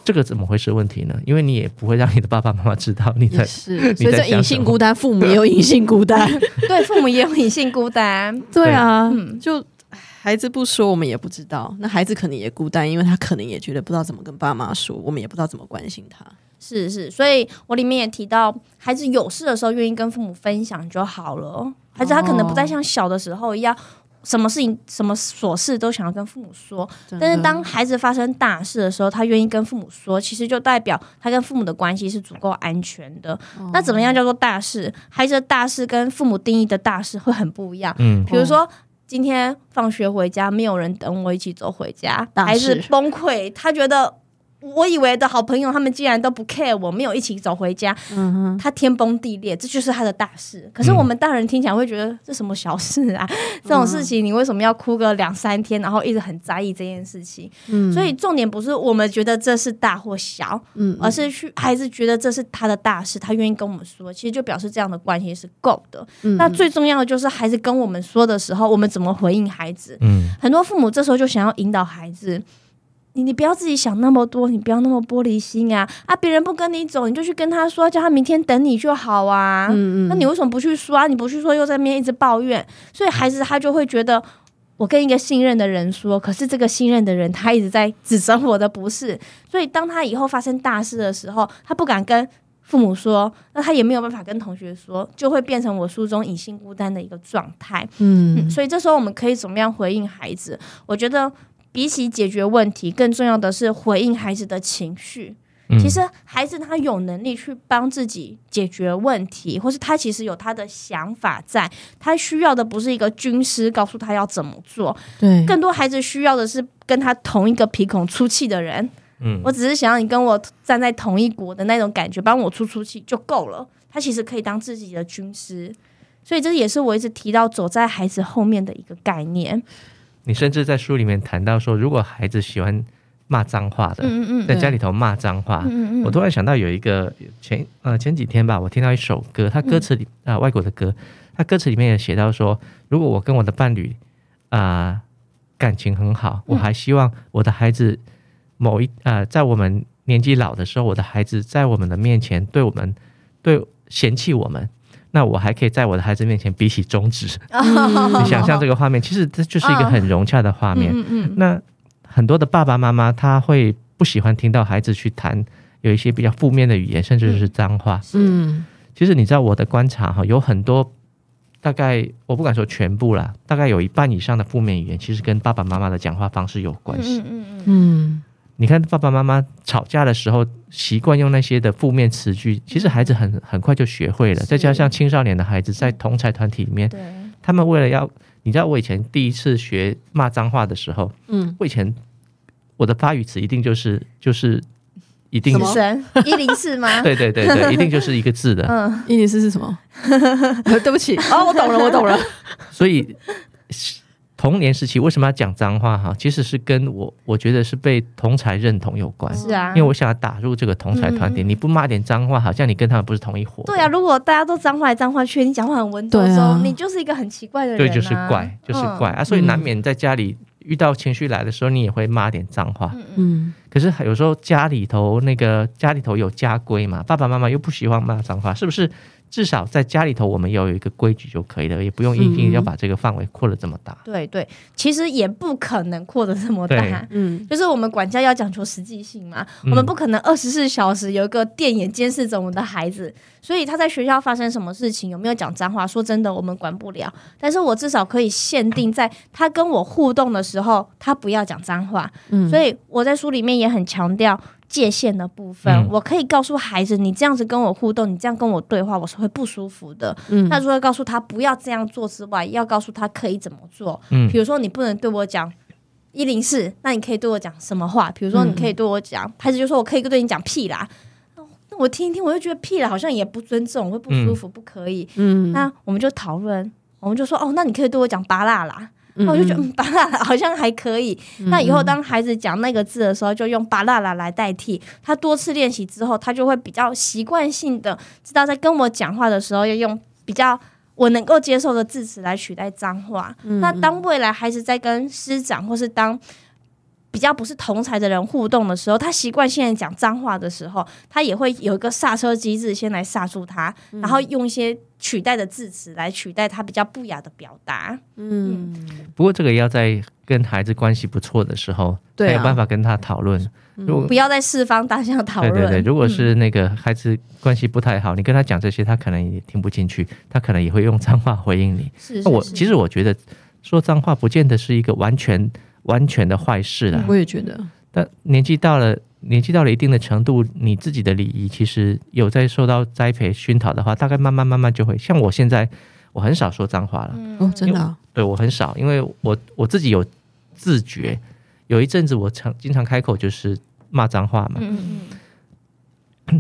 这个怎么会是问题呢？因为你也不会让你的爸爸妈妈知道你在也是，所以这隐性孤单，父母也有隐性孤单。*laughs* 对，父母也有隐性孤单。对啊，嗯就孩子不说，我们也不知道。那孩子可能也孤单，因为他可能也觉得不知道怎么跟爸妈说，我们也不知道怎么关心他。是是，所以我里面也提到，孩子有事的时候愿意跟父母分享就好了。孩子他可能不再像小的时候一样，什么事情、什么琐事都想要跟父母说。但是当孩子发生大事的时候，他愿意跟父母说，其实就代表他跟父母的关系是足够安全的。那怎么样叫做大事？孩子的大事跟父母定义的大事会很不一样。嗯比如说。今天放学回家，没有人等我一起走回家，大孩子崩溃。他觉得我以为的好朋友，他们竟然都不 care 我，没有一起走回家，嗯哼，他天崩地裂，这就是他的大事。可是我们大人听起来会觉得这什么小事啊？这种事情你为什么要哭个两三天，然后一直很在意这件事情？嗯所以重点不是我们觉得这是大或小，嗯而是去孩子觉得这是他的大事，他愿意跟我们说，其实就表示这样的关系是够的。嗯那最重要的就是孩子跟我们说的时候，我们怎么回应孩子？嗯很多父母这时候就想要引导孩子。你你不要自己想那么多，你不要那么玻璃心啊！啊，别人不跟你走，你就去跟他说，叫他明天等你就好啊。嗯嗯那你为什么不去说啊？你不去说，又在那边一直抱怨，所以孩子他就会觉得，我跟一个信任的人说，可是这个信任的人他一直在指责我的不是，所以当他以后发生大事的时候，他不敢跟父母说，那他也没有办法跟同学说，就会变成我书中隐性孤单的一个状态。嗯嗯，所以这时候我们可以怎么样回应孩子？我觉得比起解决问题，更重要的是回应孩子的情绪。嗯其实孩子他有能力去帮自己解决问题，或是他其实有他的想法在，他需要的不是一个军师告诉他要怎么做，对，更多孩子需要的是跟他同一个鼻孔出气的人。嗯我只是想要你跟我站在同一国的那种感觉，帮我出出气就够了。他其实可以当自己的军师，所以这也是我一直提到走在孩子后面的一个概念。你甚至在书里面谈到说，如果孩子喜欢骂脏话的，嗯嗯在家里头骂脏话，嗯嗯我突然想到有一个前呃前几天吧，我听到一首歌，它歌词里啊、外国的歌，它歌词里面也写到说，如果我跟我的伴侣啊、感情很好，我还希望我的孩子某一呃在我们年纪老的时候，我的孩子在我们的面前对我们对嫌弃我们。那我还可以在我的孩子面前比起中指，你想象这个画面，其实这就是一个很融洽的画面。嗯嗯那很多的爸爸妈妈他会不喜欢听到孩子去谈有一些比较负面的语言，甚至是脏话。嗯。其实你知道我的观察哈，有很多大概我不敢说全部啦，大概有一半以上的负面语言其实跟爸爸妈妈的讲话方式有关系。嗯嗯嗯。嗯你看爸爸妈妈吵架的时候习惯用那些的负面词句，其实孩子很很快就学会了。再加上青少年的孩子在同才团体里面，他们为了要，你知道我以前第一次学骂脏话的时候，嗯，我以前我的发语词一定就是就是一定什么死神 *laughs* 一零四吗？对对对对，*laughs* 一定就是一个字的。嗯，一零四是什么？*laughs* 对不起，哦，我懂了，我懂了。所以童年时期为什么要讲脏话哈？其实是跟我我觉得是被同才认同有关。是啊，因为我想要打入这个同才团体，你不骂点脏话，好像你跟他们不是同一伙。对啊，，如果大家都脏话来脏话去，你讲话很文绉对啊绉，你就是一个很奇怪的人、对，啊，就是怪，就是嗯怪啊。所以难免在家里遇到情绪来的时候，你也会骂点脏话。嗯嗯嗯可是有时候家里头那个家里头有家规嘛，爸爸妈妈又不喜欢骂脏话，是不是？至少在家里头我们要有一个规矩就可以了，也不用硬硬嗯要把这个范围扩得这么大。对对，其实也不可能扩得这么大。嗯就是我们管教要讲求实际性嘛，嗯我们不可能二十四小时有一个电眼监视着我们的孩子，所以他在学校发生什么事情，有没有讲脏话，说真的，我们管不了。但是我至少可以限定在他跟我互动的时候，他不要讲脏话。嗯，所以我在书里面也很强调界限的部分，嗯我可以告诉孩子，你这样子跟我互动，你这样跟我对话，我是会不舒服的。嗯那除了告诉他不要这样做之外，要告诉他可以怎么做。嗯比如说，你不能对我讲一零四，那你可以对我讲什么话？比如说，你可以对我讲，孩子就说我可以对你讲屁啦。哦那我听一听，我就觉得屁啦好像也不尊重，我会不舒服，不可以。嗯那我们就讨论，我们就说哦，那你可以对我讲巴拉啦。那我就觉得嗯，巴拉拉好像还可以。嗯那以后当孩子讲那个字的时候，就用巴拉拉来代替。他多次练习之后，他就会比较习惯性的知道在跟我讲话的时候要用比较我能够接受的字词来取代脏话。嗯那当未来孩子在跟师长或是当比较不是同才的人互动的时候，他习惯性的讲脏话的时候，他也会有一个刹车机制，先来刹住他，嗯然后用一些取代的字词来取代他比较不雅的表达。嗯，不过这个要在跟孩子关系不错的时候，对啊才有办法跟他讨论。如果不要在四方大象讨论。对对对，*laughs* 如果是那个孩子关系不太好，你跟他讲这些，他可能也听不进去，他可能也会用脏话回应你。是那我其实我觉得说脏话不见得是一个完全完全的坏事啦。我也觉得，但年纪到了，年纪到了一定的程度，你自己的礼仪其实有在受到栽培熏陶的话，大概慢慢慢慢就会。像我现在，我很少说脏话了，哦，真的啊，对我很少，因为我我自己有自觉。有一阵子我常经常开口就是骂脏话嘛，嗯嗯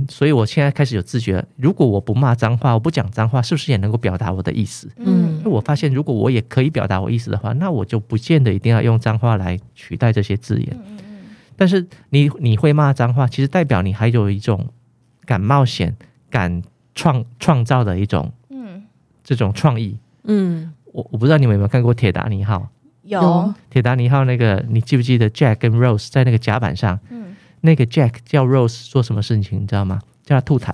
所以我现在开始有自觉，如果我不骂脏话，我不讲脏话，是不是也能够表达我的意思？嗯因为我发现，如果我也可以表达我意思的话，那我就不见得一定要用脏话来取代这些字眼。嗯但是你你会骂脏话，其实代表你还有一种敢冒险、敢创创造的一种嗯，这种创意。嗯，我我不知道你们有没有看过《铁达尼号》？有有，铁达尼号那个，你记不记得 Jack 跟 Rose 在那个甲板上？嗯那个 Jack 叫 Rose 做什么事情，你知道吗？叫他吐痰。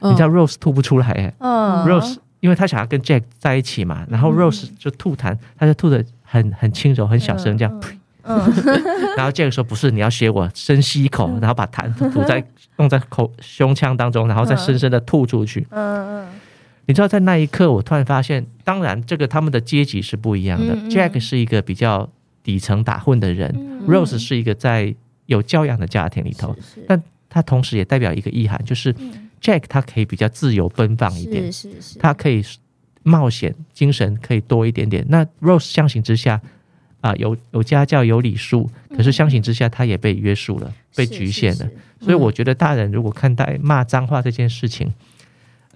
嗯。你知道 Rose 吐不出来、欸嗯。Rose 因为他想要跟 Jack 在一起嘛，然后 Rose 就吐痰，他就吐的很很轻柔、很小声这样。嗯 *laughs* 然后 Jack 说：“不是，你要学我，深吸一口，然后把痰 *laughs* 吐在弄在口胸腔当中，然后再深深的吐出去。嗯你知道，在那一刻，我突然发现，当然这个他们的阶级是不一样的。Jack 是一个比较底层打混的人、嗯 r o s e 是一个在有教养的家庭里头，是是。但他同时也代表一个意涵，就是嗯。Jack 他可以比较自由奔放一点，是是是，他可以冒险精神可以多一点点。那 Rose 相形之下啊、有有家教有礼数，可是相形之下他也被约束了，被局限了。是。是所以我觉得大人如果看待骂脏话这件事情，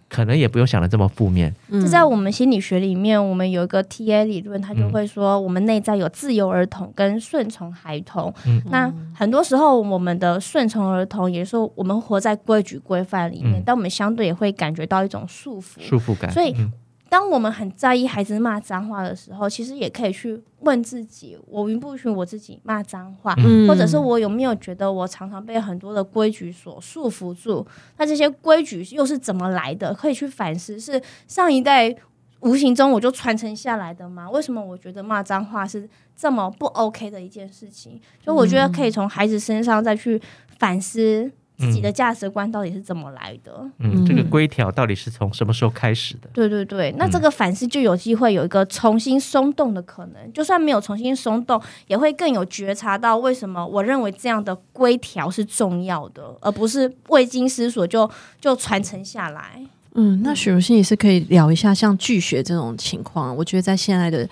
可能也不用想的这么负面。嗯这在我们心理学里面，我们有一个 TA 理论，它嗯就会说，我们内在有自由儿童跟顺从孩童。嗯那很多时候，我们的顺从儿童，也就是说，我们活在规矩规范里面，嗯但我们相对也会感觉到一种束缚。束缚感，所以嗯当我们很在意孩子骂脏话的时候，其实也可以去问自己：我允不允许我自己骂脏话？嗯或者是我有没有觉得我常常被很多的规矩所束缚住？那这些规矩又是怎么来的？可以去反思，是上一代无形中我就传承下来的吗？为什么我觉得骂脏话是这么不 OK 的一件事情？所以我觉得可以从孩子身上再去反思自己的价值观到底是怎么来的。嗯，这个嗯规条到底是从什么时候开始的？对对对，那嗯这个反思就有机会有一个重新松动的可能。就算没有重新松动，也会更有觉察到为什么我认为这样的规条是重要的，而不是未经思索就 *laughs* 就传承下来。嗯，那许如心也是可以聊一下像拒学这种情况。我觉得在现在的，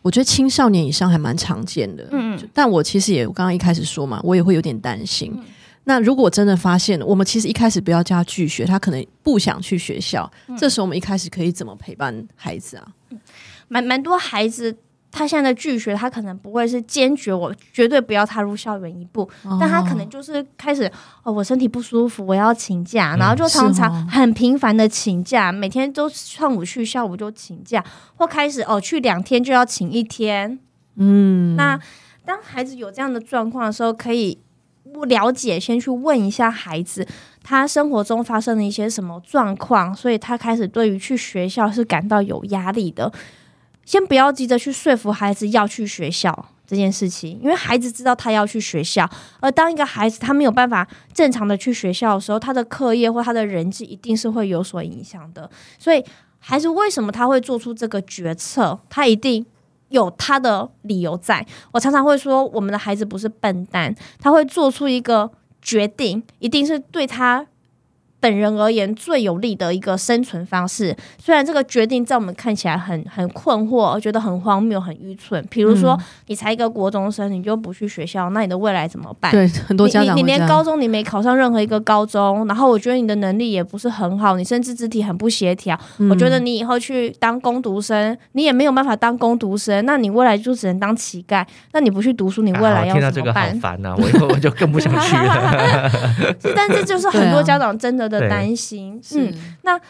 我觉得青少年以上还蛮常见的。嗯但我其实也我刚刚一开始说嘛，我也会有点担心。那如果真的发现，我们其实一开始不要叫他拒学，他可能不想去学校，这时候我们一开始可以怎么陪伴孩子啊？蛮蛮多孩子。他现在的拒学，他可能不会是坚决我绝对不要踏入校园一步，但他可能就是开始哦，我身体不舒服，我要请假，然后就常常很频繁的请假，每天都上午去，下午就请假，或开始哦去两天就要请一天。嗯，那当孩子有这样的状况的时候，可以不不了解，先去问一下孩子，他生活中发生了一些什么状况，所以他开始对于去学校是感到有压力的。先不要急着去说服孩子要去学校这件事情，因为孩子知道他要去学校，而当一个孩子他没有办法正常的去学校的时候，他的课业或他的人际一定是会有所影响的。所以，孩子为什么他会做出这个决策，他一定有他的理由在。我常常会说，我们的孩子不是笨蛋，他会做出一个决定，一定是对他本人而言最有利的一个生存方式。虽然这个决定在我们看起来很很困惑，觉得很荒谬、很愚蠢。比如说，你才一个国中生，你就不去学校，那你的未来怎么办？对，很多家长你你连高中你没考上任何一个高中，然后我觉得你的能力也不是很好，你甚至肢体很不协调。我觉得你以后去当工读生，你也没有办法当工读生，那你未来就只能当乞丐。那你不去读书，你未来要怎么办？好烦呐！我以后我就更不想去了。*laughs* 但这就是很多家长真的。的担心，嗯，那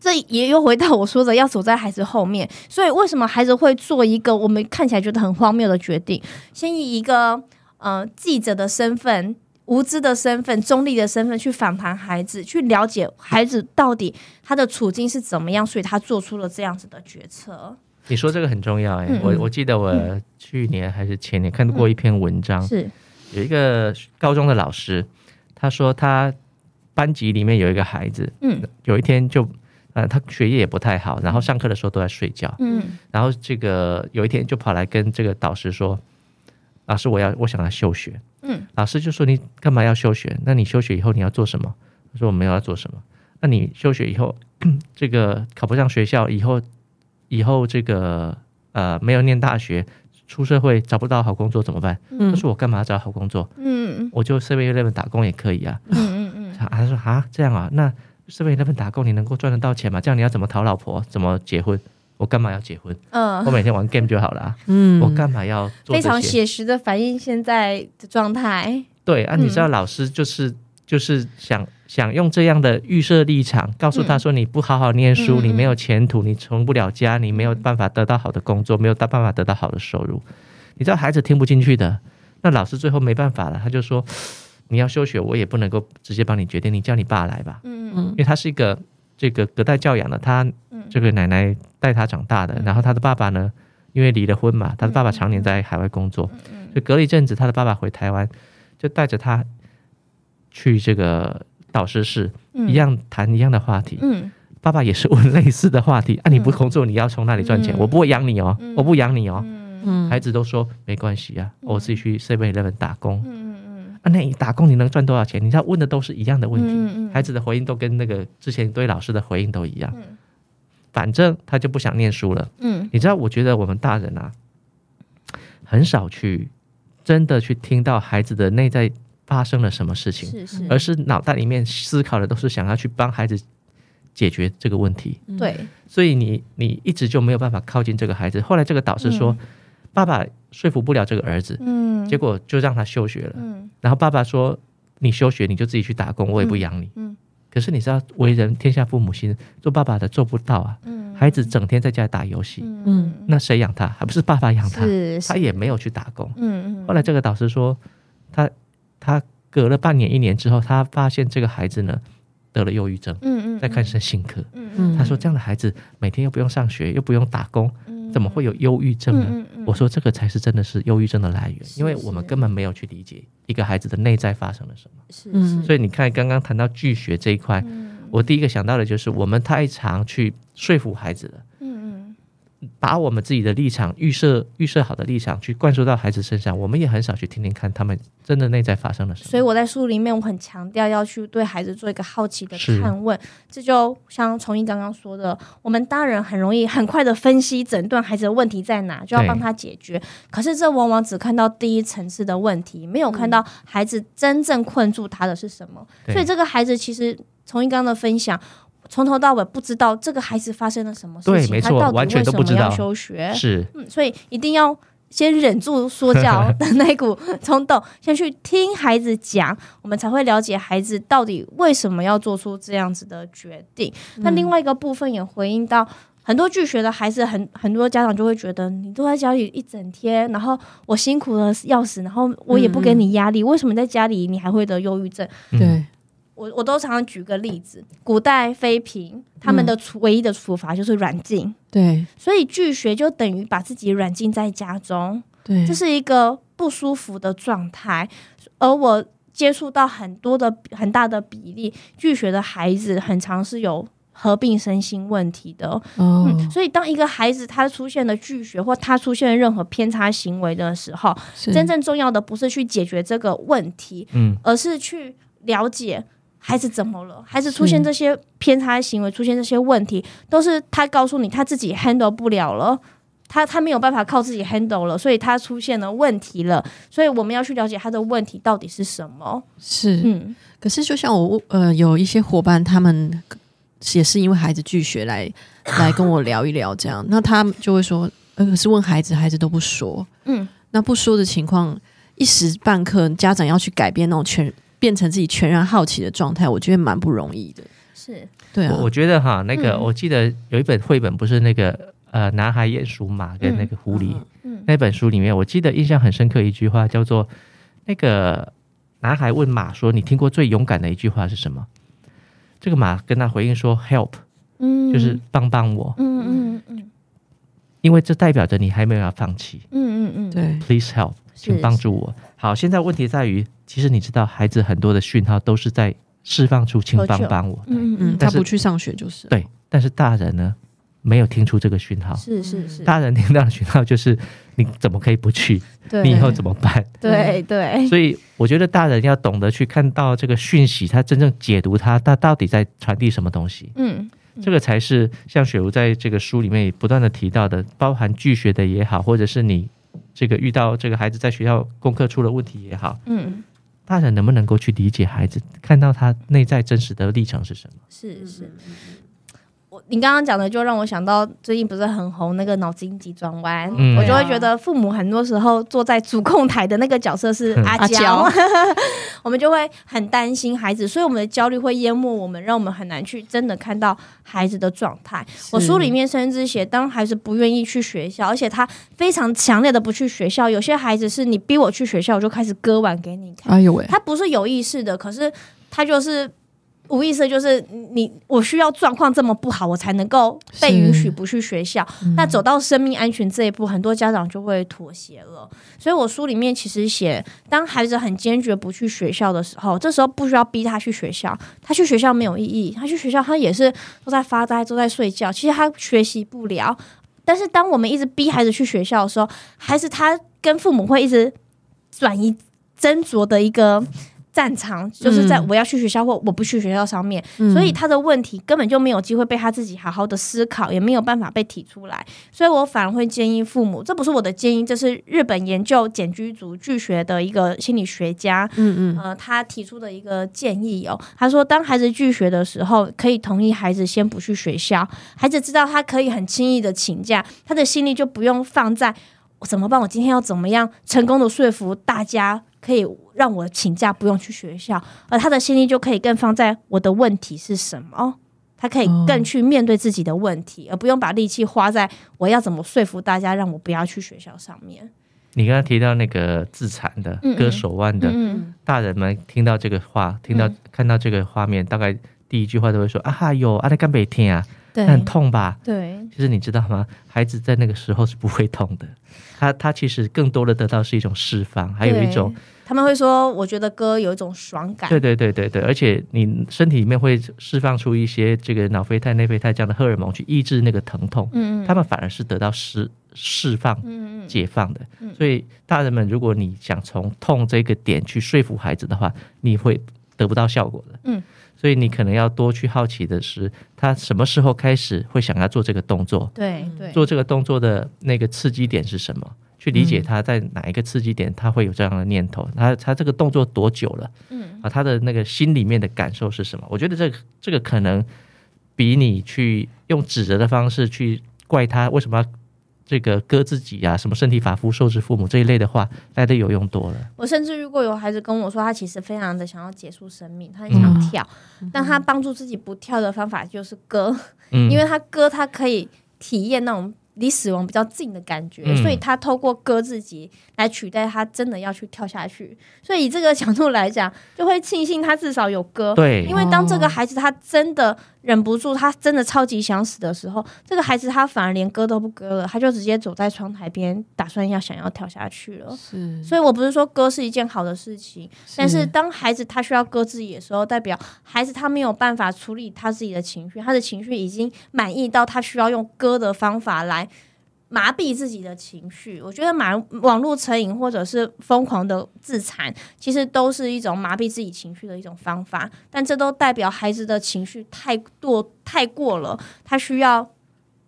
这也又回到我说的，要走在孩子后面。所以，为什么孩子会做一个我们看起来觉得很荒谬的决定？先以一个呃记者的身份、无知的身份、中立的身份去访谈孩子，去了解孩子到底他的处境是怎么样，所以他做出了这样子的决策。你说这个很重要哎，我我记得我去年还是前年看过一篇文章，是有一个高中的老师，他说他。班级里面有一个孩子，嗯，有一天就，呃，他学业也不太好，然后上课的时候都在睡觉，嗯，然后这个有一天就跑来跟这个导师说：“老师，我要我想要休学。”嗯，老师就说：“你干嘛要休学？那你休学以后你要做什么？”他说：“我没有要做什么。”那你休学以后，*clears throat* 这个考不上学校，以后以后这个呃没有念大学，出社会找不到好工作怎么办？他说：“我干嘛要找好工作？嗯，我就随便那边打工也可以啊。”嗯。他说啊，这样啊，那是不是那份打工，你能够赚得到钱吗？这样你要怎么讨老婆？怎么结婚？我干嘛要结婚？嗯，我每天玩 game 就好了。嗯，我干嘛要做非常写实的反映现在的状态？对啊，你知道老师就是就是想想用这样的预设立场，告诉他说你不好好念书，你没有前途，你成不了家，你没有办法得到好的工作，没有办法得到好的收入。你知道孩子听不进去的，那老师最后没办法了，他就说。你要休学，我也不能够直接帮你决定，你叫你爸来吧。嗯。嗯，因为他是一个这个隔代教养的，他这个奶奶带他长大的，然后他的爸爸呢，因为离了婚嘛，他的爸爸常年在海外工作，就隔了一阵子，他的爸爸回台湾，就带着他去这个导师室，一样谈一样的话题。嗯，爸爸也是问类似的话题，啊，你不工作，你要从哪里赚钱？我不会养你哦，我不养你哦。嗯，孩子都说没关系啊，我自己去 Seven Eleven 打工。啊，那你打工你能赚多少钱？你知道问的都是一样的问题，孩子的回应都跟那个之前对老师的回应都一样。反正他就不想念书了。嗯，你知道，我觉得我们大人啊，很少去真的去听到孩子的内在发生了什么事情，是是，而是脑袋里面思考的都是想要去帮孩子解决这个问题。对，所以你你一直就没有办法靠近这个孩子。后来这个导师说。爸爸说服不了这个儿子，嗯，结果就让他休学了。嗯，然后爸爸说：“你休学，你就自己去打工，我也不养你。”嗯，可是你知道，为人天下父母心，做爸爸的做不到啊。嗯，孩子整天在家打游戏，嗯，那谁养他？还不是爸爸养他？他也没有去打工。嗯嗯。后来这个导师说，他他隔了半年一年之后，他发现这个孩子呢得了忧郁症。嗯嗯。在看身心科。嗯嗯。他说：“这样的孩子每天又不用上学，又不用打工。”怎么会有忧郁症呢？我说这个才是真的是忧郁症的来源，因为我们根本没有去理解一个孩子的内在发生了什么。是，所以你看刚刚谈到拒学这一块，我第一个想到的就是我们太常去说服孩子了。把我们自己的立场预设预设好的立场去灌输到孩子身上，我们也很少去听听看他们真的内在发生了什么。所以我在书里面我很强调要去对孩子做一个好奇的探问。这就像崇一刚刚说的，我们大人很容易很快的分析诊断孩子的问题在哪，就要帮他解决。可是这往往只看到第一层次的问题，没有看到孩子真正困住他的是什么。所以这个孩子其实崇一刚刚的分享。从头到尾不知道这个孩子发生了什么事情，他到底为什么要休学？是，嗯，所以一定要先忍住说教的 *laughs* 那股冲动，先去听孩子讲，我们才会了解孩子到底为什么要做出这样子的决定。那另外一个部分也回应到很多拒学的孩子，很很多家长就会觉得，你都在家里一整天，然后我辛苦的要死，然后我也不给你压力，为什么在家里你还会得忧郁症？对。我我都常常举个例子，古代妃嫔他们的处唯一的处罚就是软禁，对，所以拒学就等于把自己软禁在家中，对，这是一个不舒服的状态。而我接触到很多的很大的比例拒学的孩子，很常是有合并身心问题的，嗯，所以当一个孩子他出现了拒学或他出现了任何偏差行为的时候，真正重要的不是去解决这个问题，嗯，而是去了解。孩子怎么了？孩子出现这些偏差行为，出现这些问题，都是他告诉你他自己 handle 不了了，他他没有办法靠自己 handle 了，所以他出现了问题了。所以我们要去了解他的问题到底是什么。是，嗯可是就像我呃有一些伙伴，他们也是因为孩子拒学来 *coughs* 来跟我聊一聊，这样，那他们就会说，呃，可是问孩子，孩子都不说，嗯，那不说的情况，一时半刻家长要去改变那种全变成自己全然好奇的状态，我觉得蛮不容易的。是。对啊。我，我觉得哈，那个、嗯。我记得有一本绘本，不是那个呃男孩鼹鼠马跟那个狐狸、嗯那本书里面，我记得印象很深刻一句话，叫做那个男孩问马说：“你听过最勇敢的一句话是什么？”这个马跟他回应说：“Help，嗯。就是帮帮我，嗯嗯嗯因为这代表着你还没有要放弃。嗯嗯嗯，对，Please help，请帮助我。”好，现在问题在于，其实你知道，孩子很多的讯号都是在释放出“请帮帮我”。嗯嗯他不去上学就是，对，但是大人呢，没有听出这个讯号。是是是，大人听到的讯号就是你怎么可以不去？你以后怎么办？对对，所以我觉得大人要懂得去看到这个讯息，他真正解读它，它到底在传递什么东西。嗯这个才是像雪茹在这个书里面不断的提到的，包含拒学的也好，或者是你这个遇到这个孩子在学校功课出了问题也好，嗯，大人能不能够去理解孩子，看到他内在真实的历程是什么？是是。我你刚刚讲的就让我想到最近不是很红那个脑筋急转弯，嗯我就会觉得父母很多时候坐在主控台的那个角色是阿娇，*laughs* 我们就会很担心孩子，所以我们的焦虑会淹没我们，让我们很难去真的看到孩子的状态。我书里面甚至写，当孩子不愿意去学校，而且他非常强烈的不去学校，有些孩子是你逼我去学校，我就开始割腕给你看。哎呦喂，他不是有意识的，可是他就是无意识，就是你我需要状况这么不好，我才能够被允许不去学校。那走到生命安全这一步，很多家长就会妥协了。所以我书里面其实写，当孩子很坚决不去学校的时候，这时候不需要逼他去学校，他去学校没有意义，他去学校他也是都在发呆，都在睡觉，其实他学习不了。但是当我们一直逼孩子去学校的时候，孩子他跟父母会一直转移斟酌的一个战场，就是在嗯。我要去学校或我不去学校上面，嗯。所以他的问题根本就没有机会被他自己好好的思考，也没有办法被提出来。所以我反而会建议父母，这不是我的建议，这是日本研究简居族拒学的一个心理学家，嗯嗯。呃，他提出的一个建议哦，他说，当孩子拒学的时候，可以同意孩子先不去学校，孩子知道他可以很轻易的请假，他的心力就不用放在我怎么办，我今天要怎么样？成功的说服大家可以让我请假不用去学校，而他的心力就可以更放在我的问题是什么。他可以更去面对自己的问题，而不用把力气花在我要怎么说服大家让我不要去学校上面。你刚刚提到那个自残的、嗯嗯割手腕的，嗯大人们听到这个话，听到、嗯看到这个画面，大概第一句话都会说：“啊哈哟，啊那干北天啊，很痛吧对，？”其实你知道吗？孩子在那个时候是不会痛的，他他其实更多的得到是一种释放，还有一种对他们会说，我觉得歌有一种爽感。对对对对对，而且你身体里面会释放出一些这个脑啡肽、内啡肽这样的荷尔蒙去抑制那个疼痛，嗯嗯，他们反而是得到释释放、嗯嗯解放的。嗯所以大人们，如果你想从痛这个点去说服孩子的话，你会得不到效果的。嗯，所以你可能要多去好奇的是，他什么时候开始会想要做这个动作，对对，做这个动作的那个刺激点是什么？去理解他在哪一个刺激点，他会有这样的念头。他他这个动作多久了？嗯啊，他的那个心里面的感受是什么？我觉得这个这个可能比你去用指责的方式去怪他为什么要这个割自己啊，什么身体发肤受之父母这一类的话来的有用多了。我甚至如果有孩子跟我说，他其实非常的想要结束生命，他很想嗯跳，但他帮助自己不跳的方法就是割，嗯，因为他割他可以体验那种离死亡比较近的感觉，嗯所以他透过割自己来取代他真的要去跳下去。所以以这个角度来讲，就会庆幸他至少有歌。对，因为当这个孩子他真的忍不住，他真的超级想死的时候，这个孩子他反而连歌都不割了，他就直接走在窗台边，打算要想要跳下去了。是，所以我不是说割是一件好的事情，但是当孩子他需要割自己的时候，代表孩子他没有办法处理他自己的情绪，他的情绪已经满意到他需要用割的方法来麻痹自己的情绪。我觉得马网络成瘾或者是疯狂的自残，其实都是一种麻痹自己情绪的一种方法。但这都代表孩子的情绪太多太过了，他需要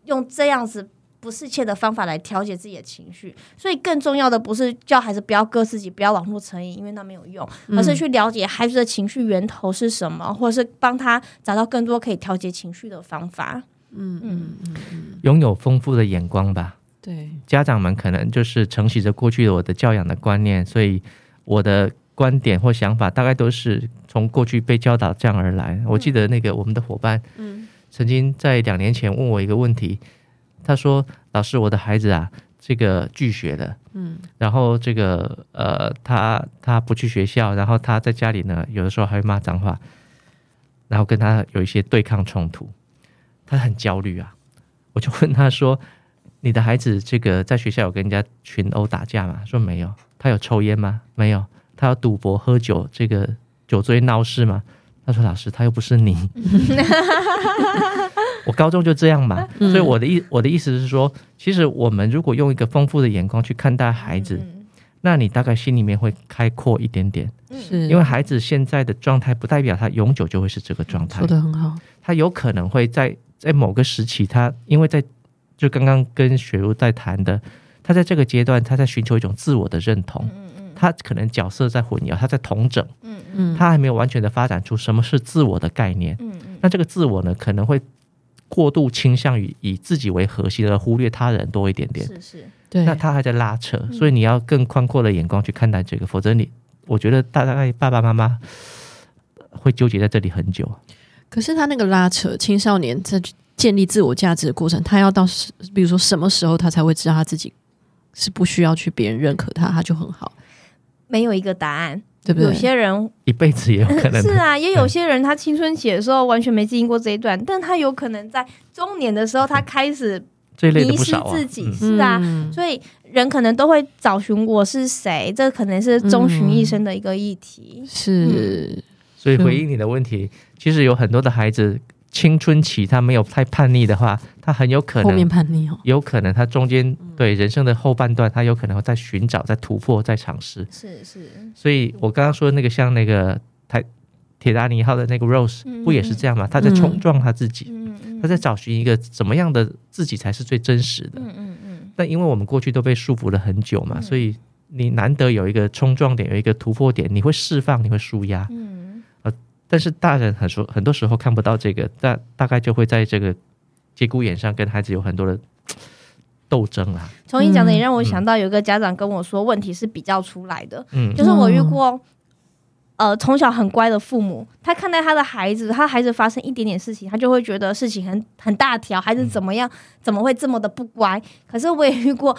用这样子。不适切的方法来调节自己的情绪，所以更重要的不是叫孩子不要割自己，不要网络成瘾，因为那没有用，而是去了解孩子的情绪源头是什么，或者是帮他找到更多可以调节情绪的方法。嗯嗯嗯嗯，拥有丰富的眼光吧。对，家长们可能就是承袭着过去的我的教养的观念，所以我的观点或想法大概都是从过去被教导这样而来。我记得那个我们的伙伴，嗯，曾经在两年前问我一个问题。他说：“老师，我的孩子啊，这个拒学了，嗯，然后这个呃，他他不去学校，然后他在家里呢，有的时候还会骂脏话，然后跟他有一些对抗冲突，他很焦虑啊。我就问他说：‘你的孩子这个在学校有跟人家群殴打架吗？’说没有。他有抽烟吗？没有。他有赌博喝酒，这个酒醉闹事吗？他说：‘老师，他又不是你。*laughs* ’我高中就这样嘛，所以我的意我的意思是说，其实我们如果用一个丰富的眼光去看待孩子，那你大概心里面会开阔一点点，是因为孩子现在的状态不代表他永久就会是这个状态，说的很好，他有可能会在在某个时期，他因为在就刚刚跟雪茹在谈的，他在这个阶段他在寻求一种自我的认同，他可能角色在混淆，他在同整，嗯嗯，他还没有完全的发展出什么是自我的概念，嗯嗯，那这个自我呢可能会。过度倾向于以自己为核心，而忽略他人多一点点。是是，对。那他还在拉扯，所以你要更宽阔的眼光去看待这个，否则你，我觉得大概爸爸妈妈会纠结在这里很久。可是他那个拉扯，青少年在建立自我价值的过程，他要到，比如说什么时候他才会知道他自己是不需要去别人认可他，他就很好。没有一个答案。对不对？有些人一辈子也有可能 *laughs* 是啊，也有些人他青春期的时候完全没经历过这一段，但他有可能在中年的时候他开始迷失自己，是啊，所以人可能都会找寻我是谁，这可能是终寻一生的一个议题。是，所以回应你的问题，其实有很多的孩子。青春期他没有太叛逆的话，他很有可能后面叛逆哦，有可能他中间对人生的后半段，他有可能在寻找、在突破、在尝试。是是，所以我刚刚说那个像那个台铁达尼号的那个 Rose，不也是这样吗？他在冲撞他自己，他在找寻一个怎么样的自己才是最真实的。嗯嗯嗯。但因为我们过去都被束缚了很久嘛，所以你难得有一个冲撞点，有一个突破点，你会释放，你会舒压。嗯。但是大人很说，很多时候看不到这个，大大概就会在这个节骨眼上跟孩子有很多的 *tsk* 斗争啊。从你讲的也让我想到，有个家长跟我说，问题是比较出来的，嗯，就是我遇过，呃，从小很乖的父母，他看待他的孩子，他孩子发生一点点事情，他就会觉得事情很很大条，孩子怎么样，怎么会这么的不乖？可是我也遇过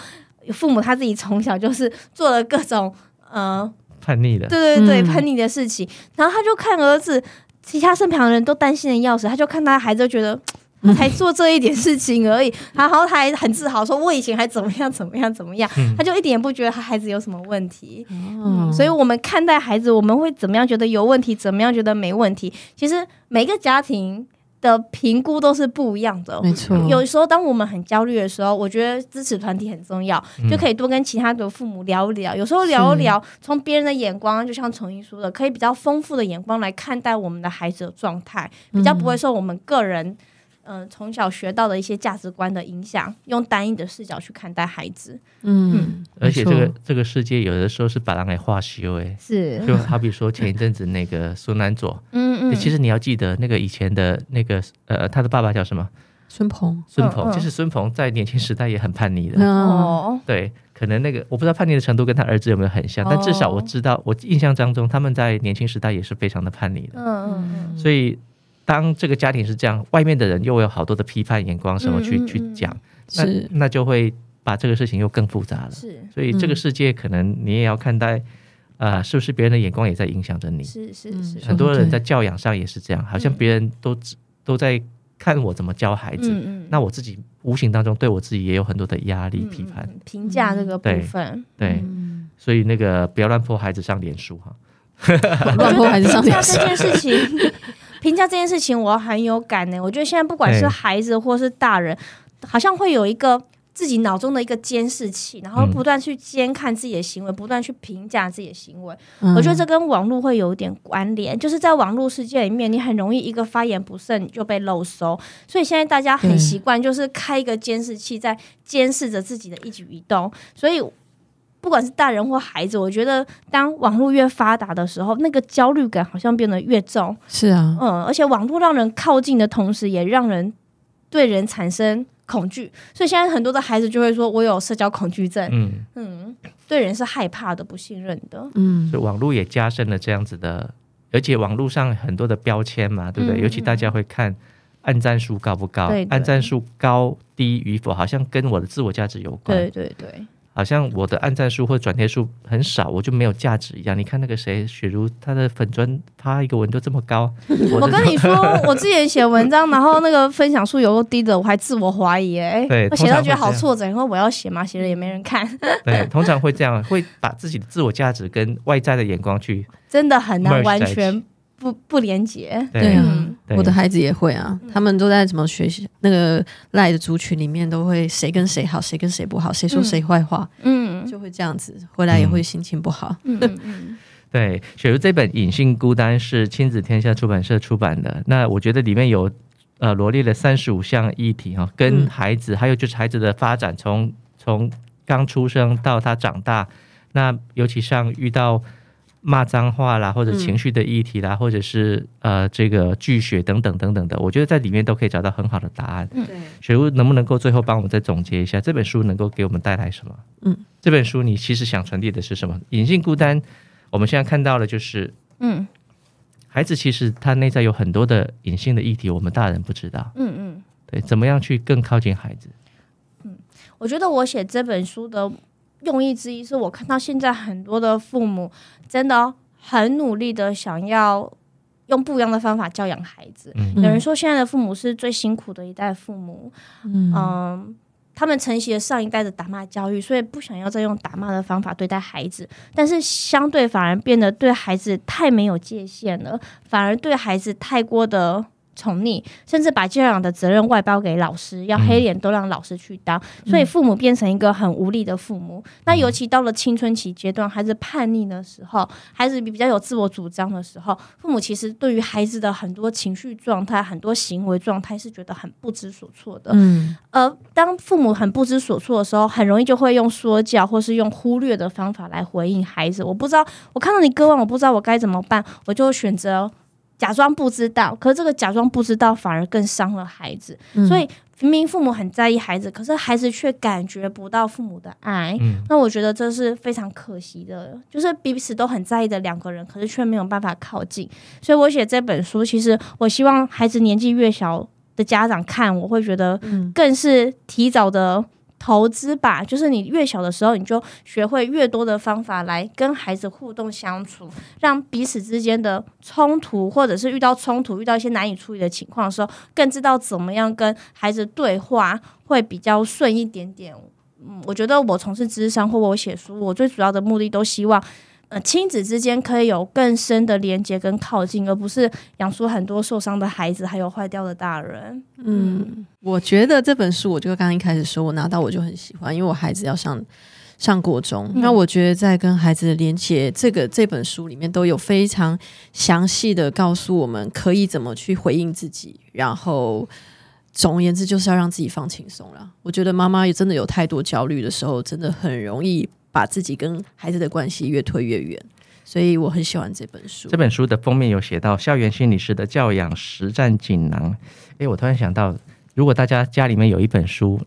父母，他自己从小就是做了各种，呃。叛逆的，对对对，叛逆的事情，然后他就看儿子，其他身旁的人都担心的要死，他就看他孩子，觉得 *laughs* 才做这一点事情而已，然后他还很自豪说：“我以前还怎么样怎么样怎么样。”他就一点也不觉得他孩子有什么问题。嗯，所以我们看待孩子，我们会怎么样觉得有问题，怎么样觉得没问题？其实每个家庭。的评估都是不一样的，没错。有时候当我们很焦虑的时候，我觉得支持团体很重要，就可以多跟其他的父母聊一聊。有时候聊一聊，从别人的眼光，就像崇英说的，可以比较丰富的眼光来看待我们的孩子的状态，比较不会受我们个人。嗯，从小学到的一些价值观的影响，用单一的视角去看待孩子。嗯，而且这个这个世界有的时候是把人给化修哎，是 *laughs* 就好比说前一阵子那个孙南佐，嗯嗯，其实你要记得那个以前的那个呃，他的爸爸叫什么？孙鹏，孙鹏，就是孙鹏在年轻时代也很叛逆的哦。对，可能那个我不知道叛逆的程度跟他儿子有没有很像，但至少我知道，我印象当中他们在年轻时代也是非常的叛逆的。嗯嗯嗯，所以。当这个家庭是这样，外面的人又有好多的批判眼光，什么去去讲，那那就会把这个事情又更复杂了。是，所以这个世界可能你也要看待，啊，是不是别人的眼光也在影响着你？是是是，很多人在教养上也是这样，好像别人都都在看我怎么教孩子，那我自己无形当中对我自己也有很多的压力、批判、评价这个部分。对，所以那个不要乱泼孩子上脸书哈，*laughs* 乱泼孩子上脸书。这件事情。评价这件事情，我很有感呢。我觉得现在不管是孩子或是大人，好像会有一个自己脑中的一个监视器，然后不断去监看自己的行为，不断去评价自己的行为。我觉得这跟网络会有点关联，就是在网络世界里面，你很容易一个发言不慎就被漏收。所以现在大家很习惯，就是开一个监视器在监视着自己的一举一动。所以不管是大人或孩子，我觉得当网络越发达的时候，那个焦虑感好像变得越重。是啊，嗯，而且网络让人靠近的同时，也让人对人产生。恐惧，所以现在很多的孩子就会说：“我有社交恐惧症。”嗯嗯，对人是害怕的、不信任的。嗯，所以网络也加深了这样子的，而且网络上很多的标签嘛，对不对？尤其大家会看按赞数高不高，按赞数高低与否，好像跟我的自我价值有关。对对对。好像我的按赞数或转贴数很少，我就没有价值一样。你看那个谁，雪茹，她的粉砖发一个文都这么高。*laughs* 我跟你说，我之前 *laughs* 写文章，然后那个分享数有个低的，我还自我怀疑哎。对，我写到觉得好挫折，因为我要写嘛，写了也没人看。对，通常会这样，会把自己的自我价值跟外在的眼光去，*laughs* 真的很难完全。不不连接，对啊，我的孩子也会啊，他们都在什么学习那个赖的族群里面，都会谁跟谁好，谁跟谁不好，谁说谁坏话，嗯，就会这样子，回来也会心情不好。嗯嗯，*laughs* 对，雪茹这本《隐性孤单》是亲子天下出版社出版的，那我觉得里面有呃罗列了三十五项议题哈，跟孩子还有就是孩子的发展，从从刚出生到他长大，那尤其像遇到。骂脏话啦，或者情绪的议题啦，或者是呃这个拒绝等等等等的，我觉得在里面都可以找到很好的答案。嗯，雪茹能不能够最后帮我们再总结一下这本书能够给我们带来什么？嗯，这本书你其实想传递的是什么？隐性孤单，我们现在看到的就是嗯，孩子其实他内在有很多的隐性的议题，我们大人不知道。嗯嗯，对，怎么样去更靠近孩子？嗯，我觉得我写这本书的。用意之一是我看到现在很多的父母真的很努力的想要用不一样的方法教养孩子。有人说现在的父母是最辛苦的一代父母，嗯，他们承袭了上一代的打骂教育，所以不想要再用打骂的方法对待孩子，但是相对反而变得对孩子太没有界限了，反而对孩子太过的。宠溺，甚至把教养的责任外包给老师，要黑脸都让老师去当，所以父母变成一个很无力的父母。那尤其到了青春期阶段，孩子叛逆的时候，孩子比较有自我主张的时候，父母其实对于孩子的很多情绪状态、很多行为状态是觉得很不知所措的。嗯，而当父母很不知所措的时候，很容易就会用说教或是用忽略的方法来回应孩子。我不知道，我看到你割腕，我不知道我该怎么办，我就选择。假装不知道，可是这个假装不知道反而更伤了孩子。所以明明父母很在意孩子，可是孩子却感觉不到父母的爱。那我觉得这是非常可惜的，就是彼此都很在意的两个人，可是却没有办法靠近。所以我写这本书，其实我希望孩子年纪越小的家长看，我会觉得更是提早的。投资吧，就是你越小的时候，你就学会越多的方法来跟孩子互动相处，让彼此之间的冲突，或者是遇到冲突、遇到一些难以处理的情况的时候，更知道怎么样跟孩子对话会比较顺一点点。嗯，我觉得我从事智商或我写书，我最主要的目的都希望。呃，亲子之间可以有更深的连接跟靠近，而不是养出很多受伤的孩子，还有坏掉的大人。嗯，我觉得这本书，我就刚刚一开始说，我拿到我就很喜欢，因为我孩子要上上国中，那我觉得在跟孩子的连接，这个这本书里面都有非常详细的告诉我们可以怎么去回应自己，然后总而言之就是要让自己放轻松了。我觉得妈妈也真的有太多焦虑的时候，真的很容易。把自己跟孩子的关系越推越远，所以我很喜欢这本书。这本书的封面有写到校园心理师的教养实战锦囊。诶，我突然想到，如果大家家里面有一本书，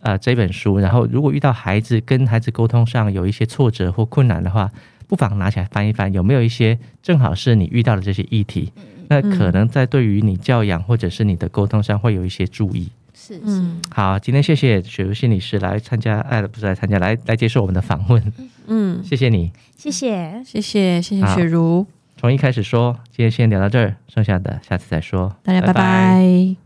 呃，这本书，然后如果遇到孩子跟孩子沟通上有一些挫折或困难的话，不妨拿起来翻一翻，有没有一些正好是你遇到的这些议题？那可能在对于你教养或者是你的沟通上会有一些注意。是，嗯，好，今天谢谢雪茹心理师来参加，哎，不是来参加，来来接受我们的访问，嗯，谢谢你，谢谢，谢谢，谢谢雪茹。从一开始说，今天先聊到这儿，剩下的下次再说，大家拜拜。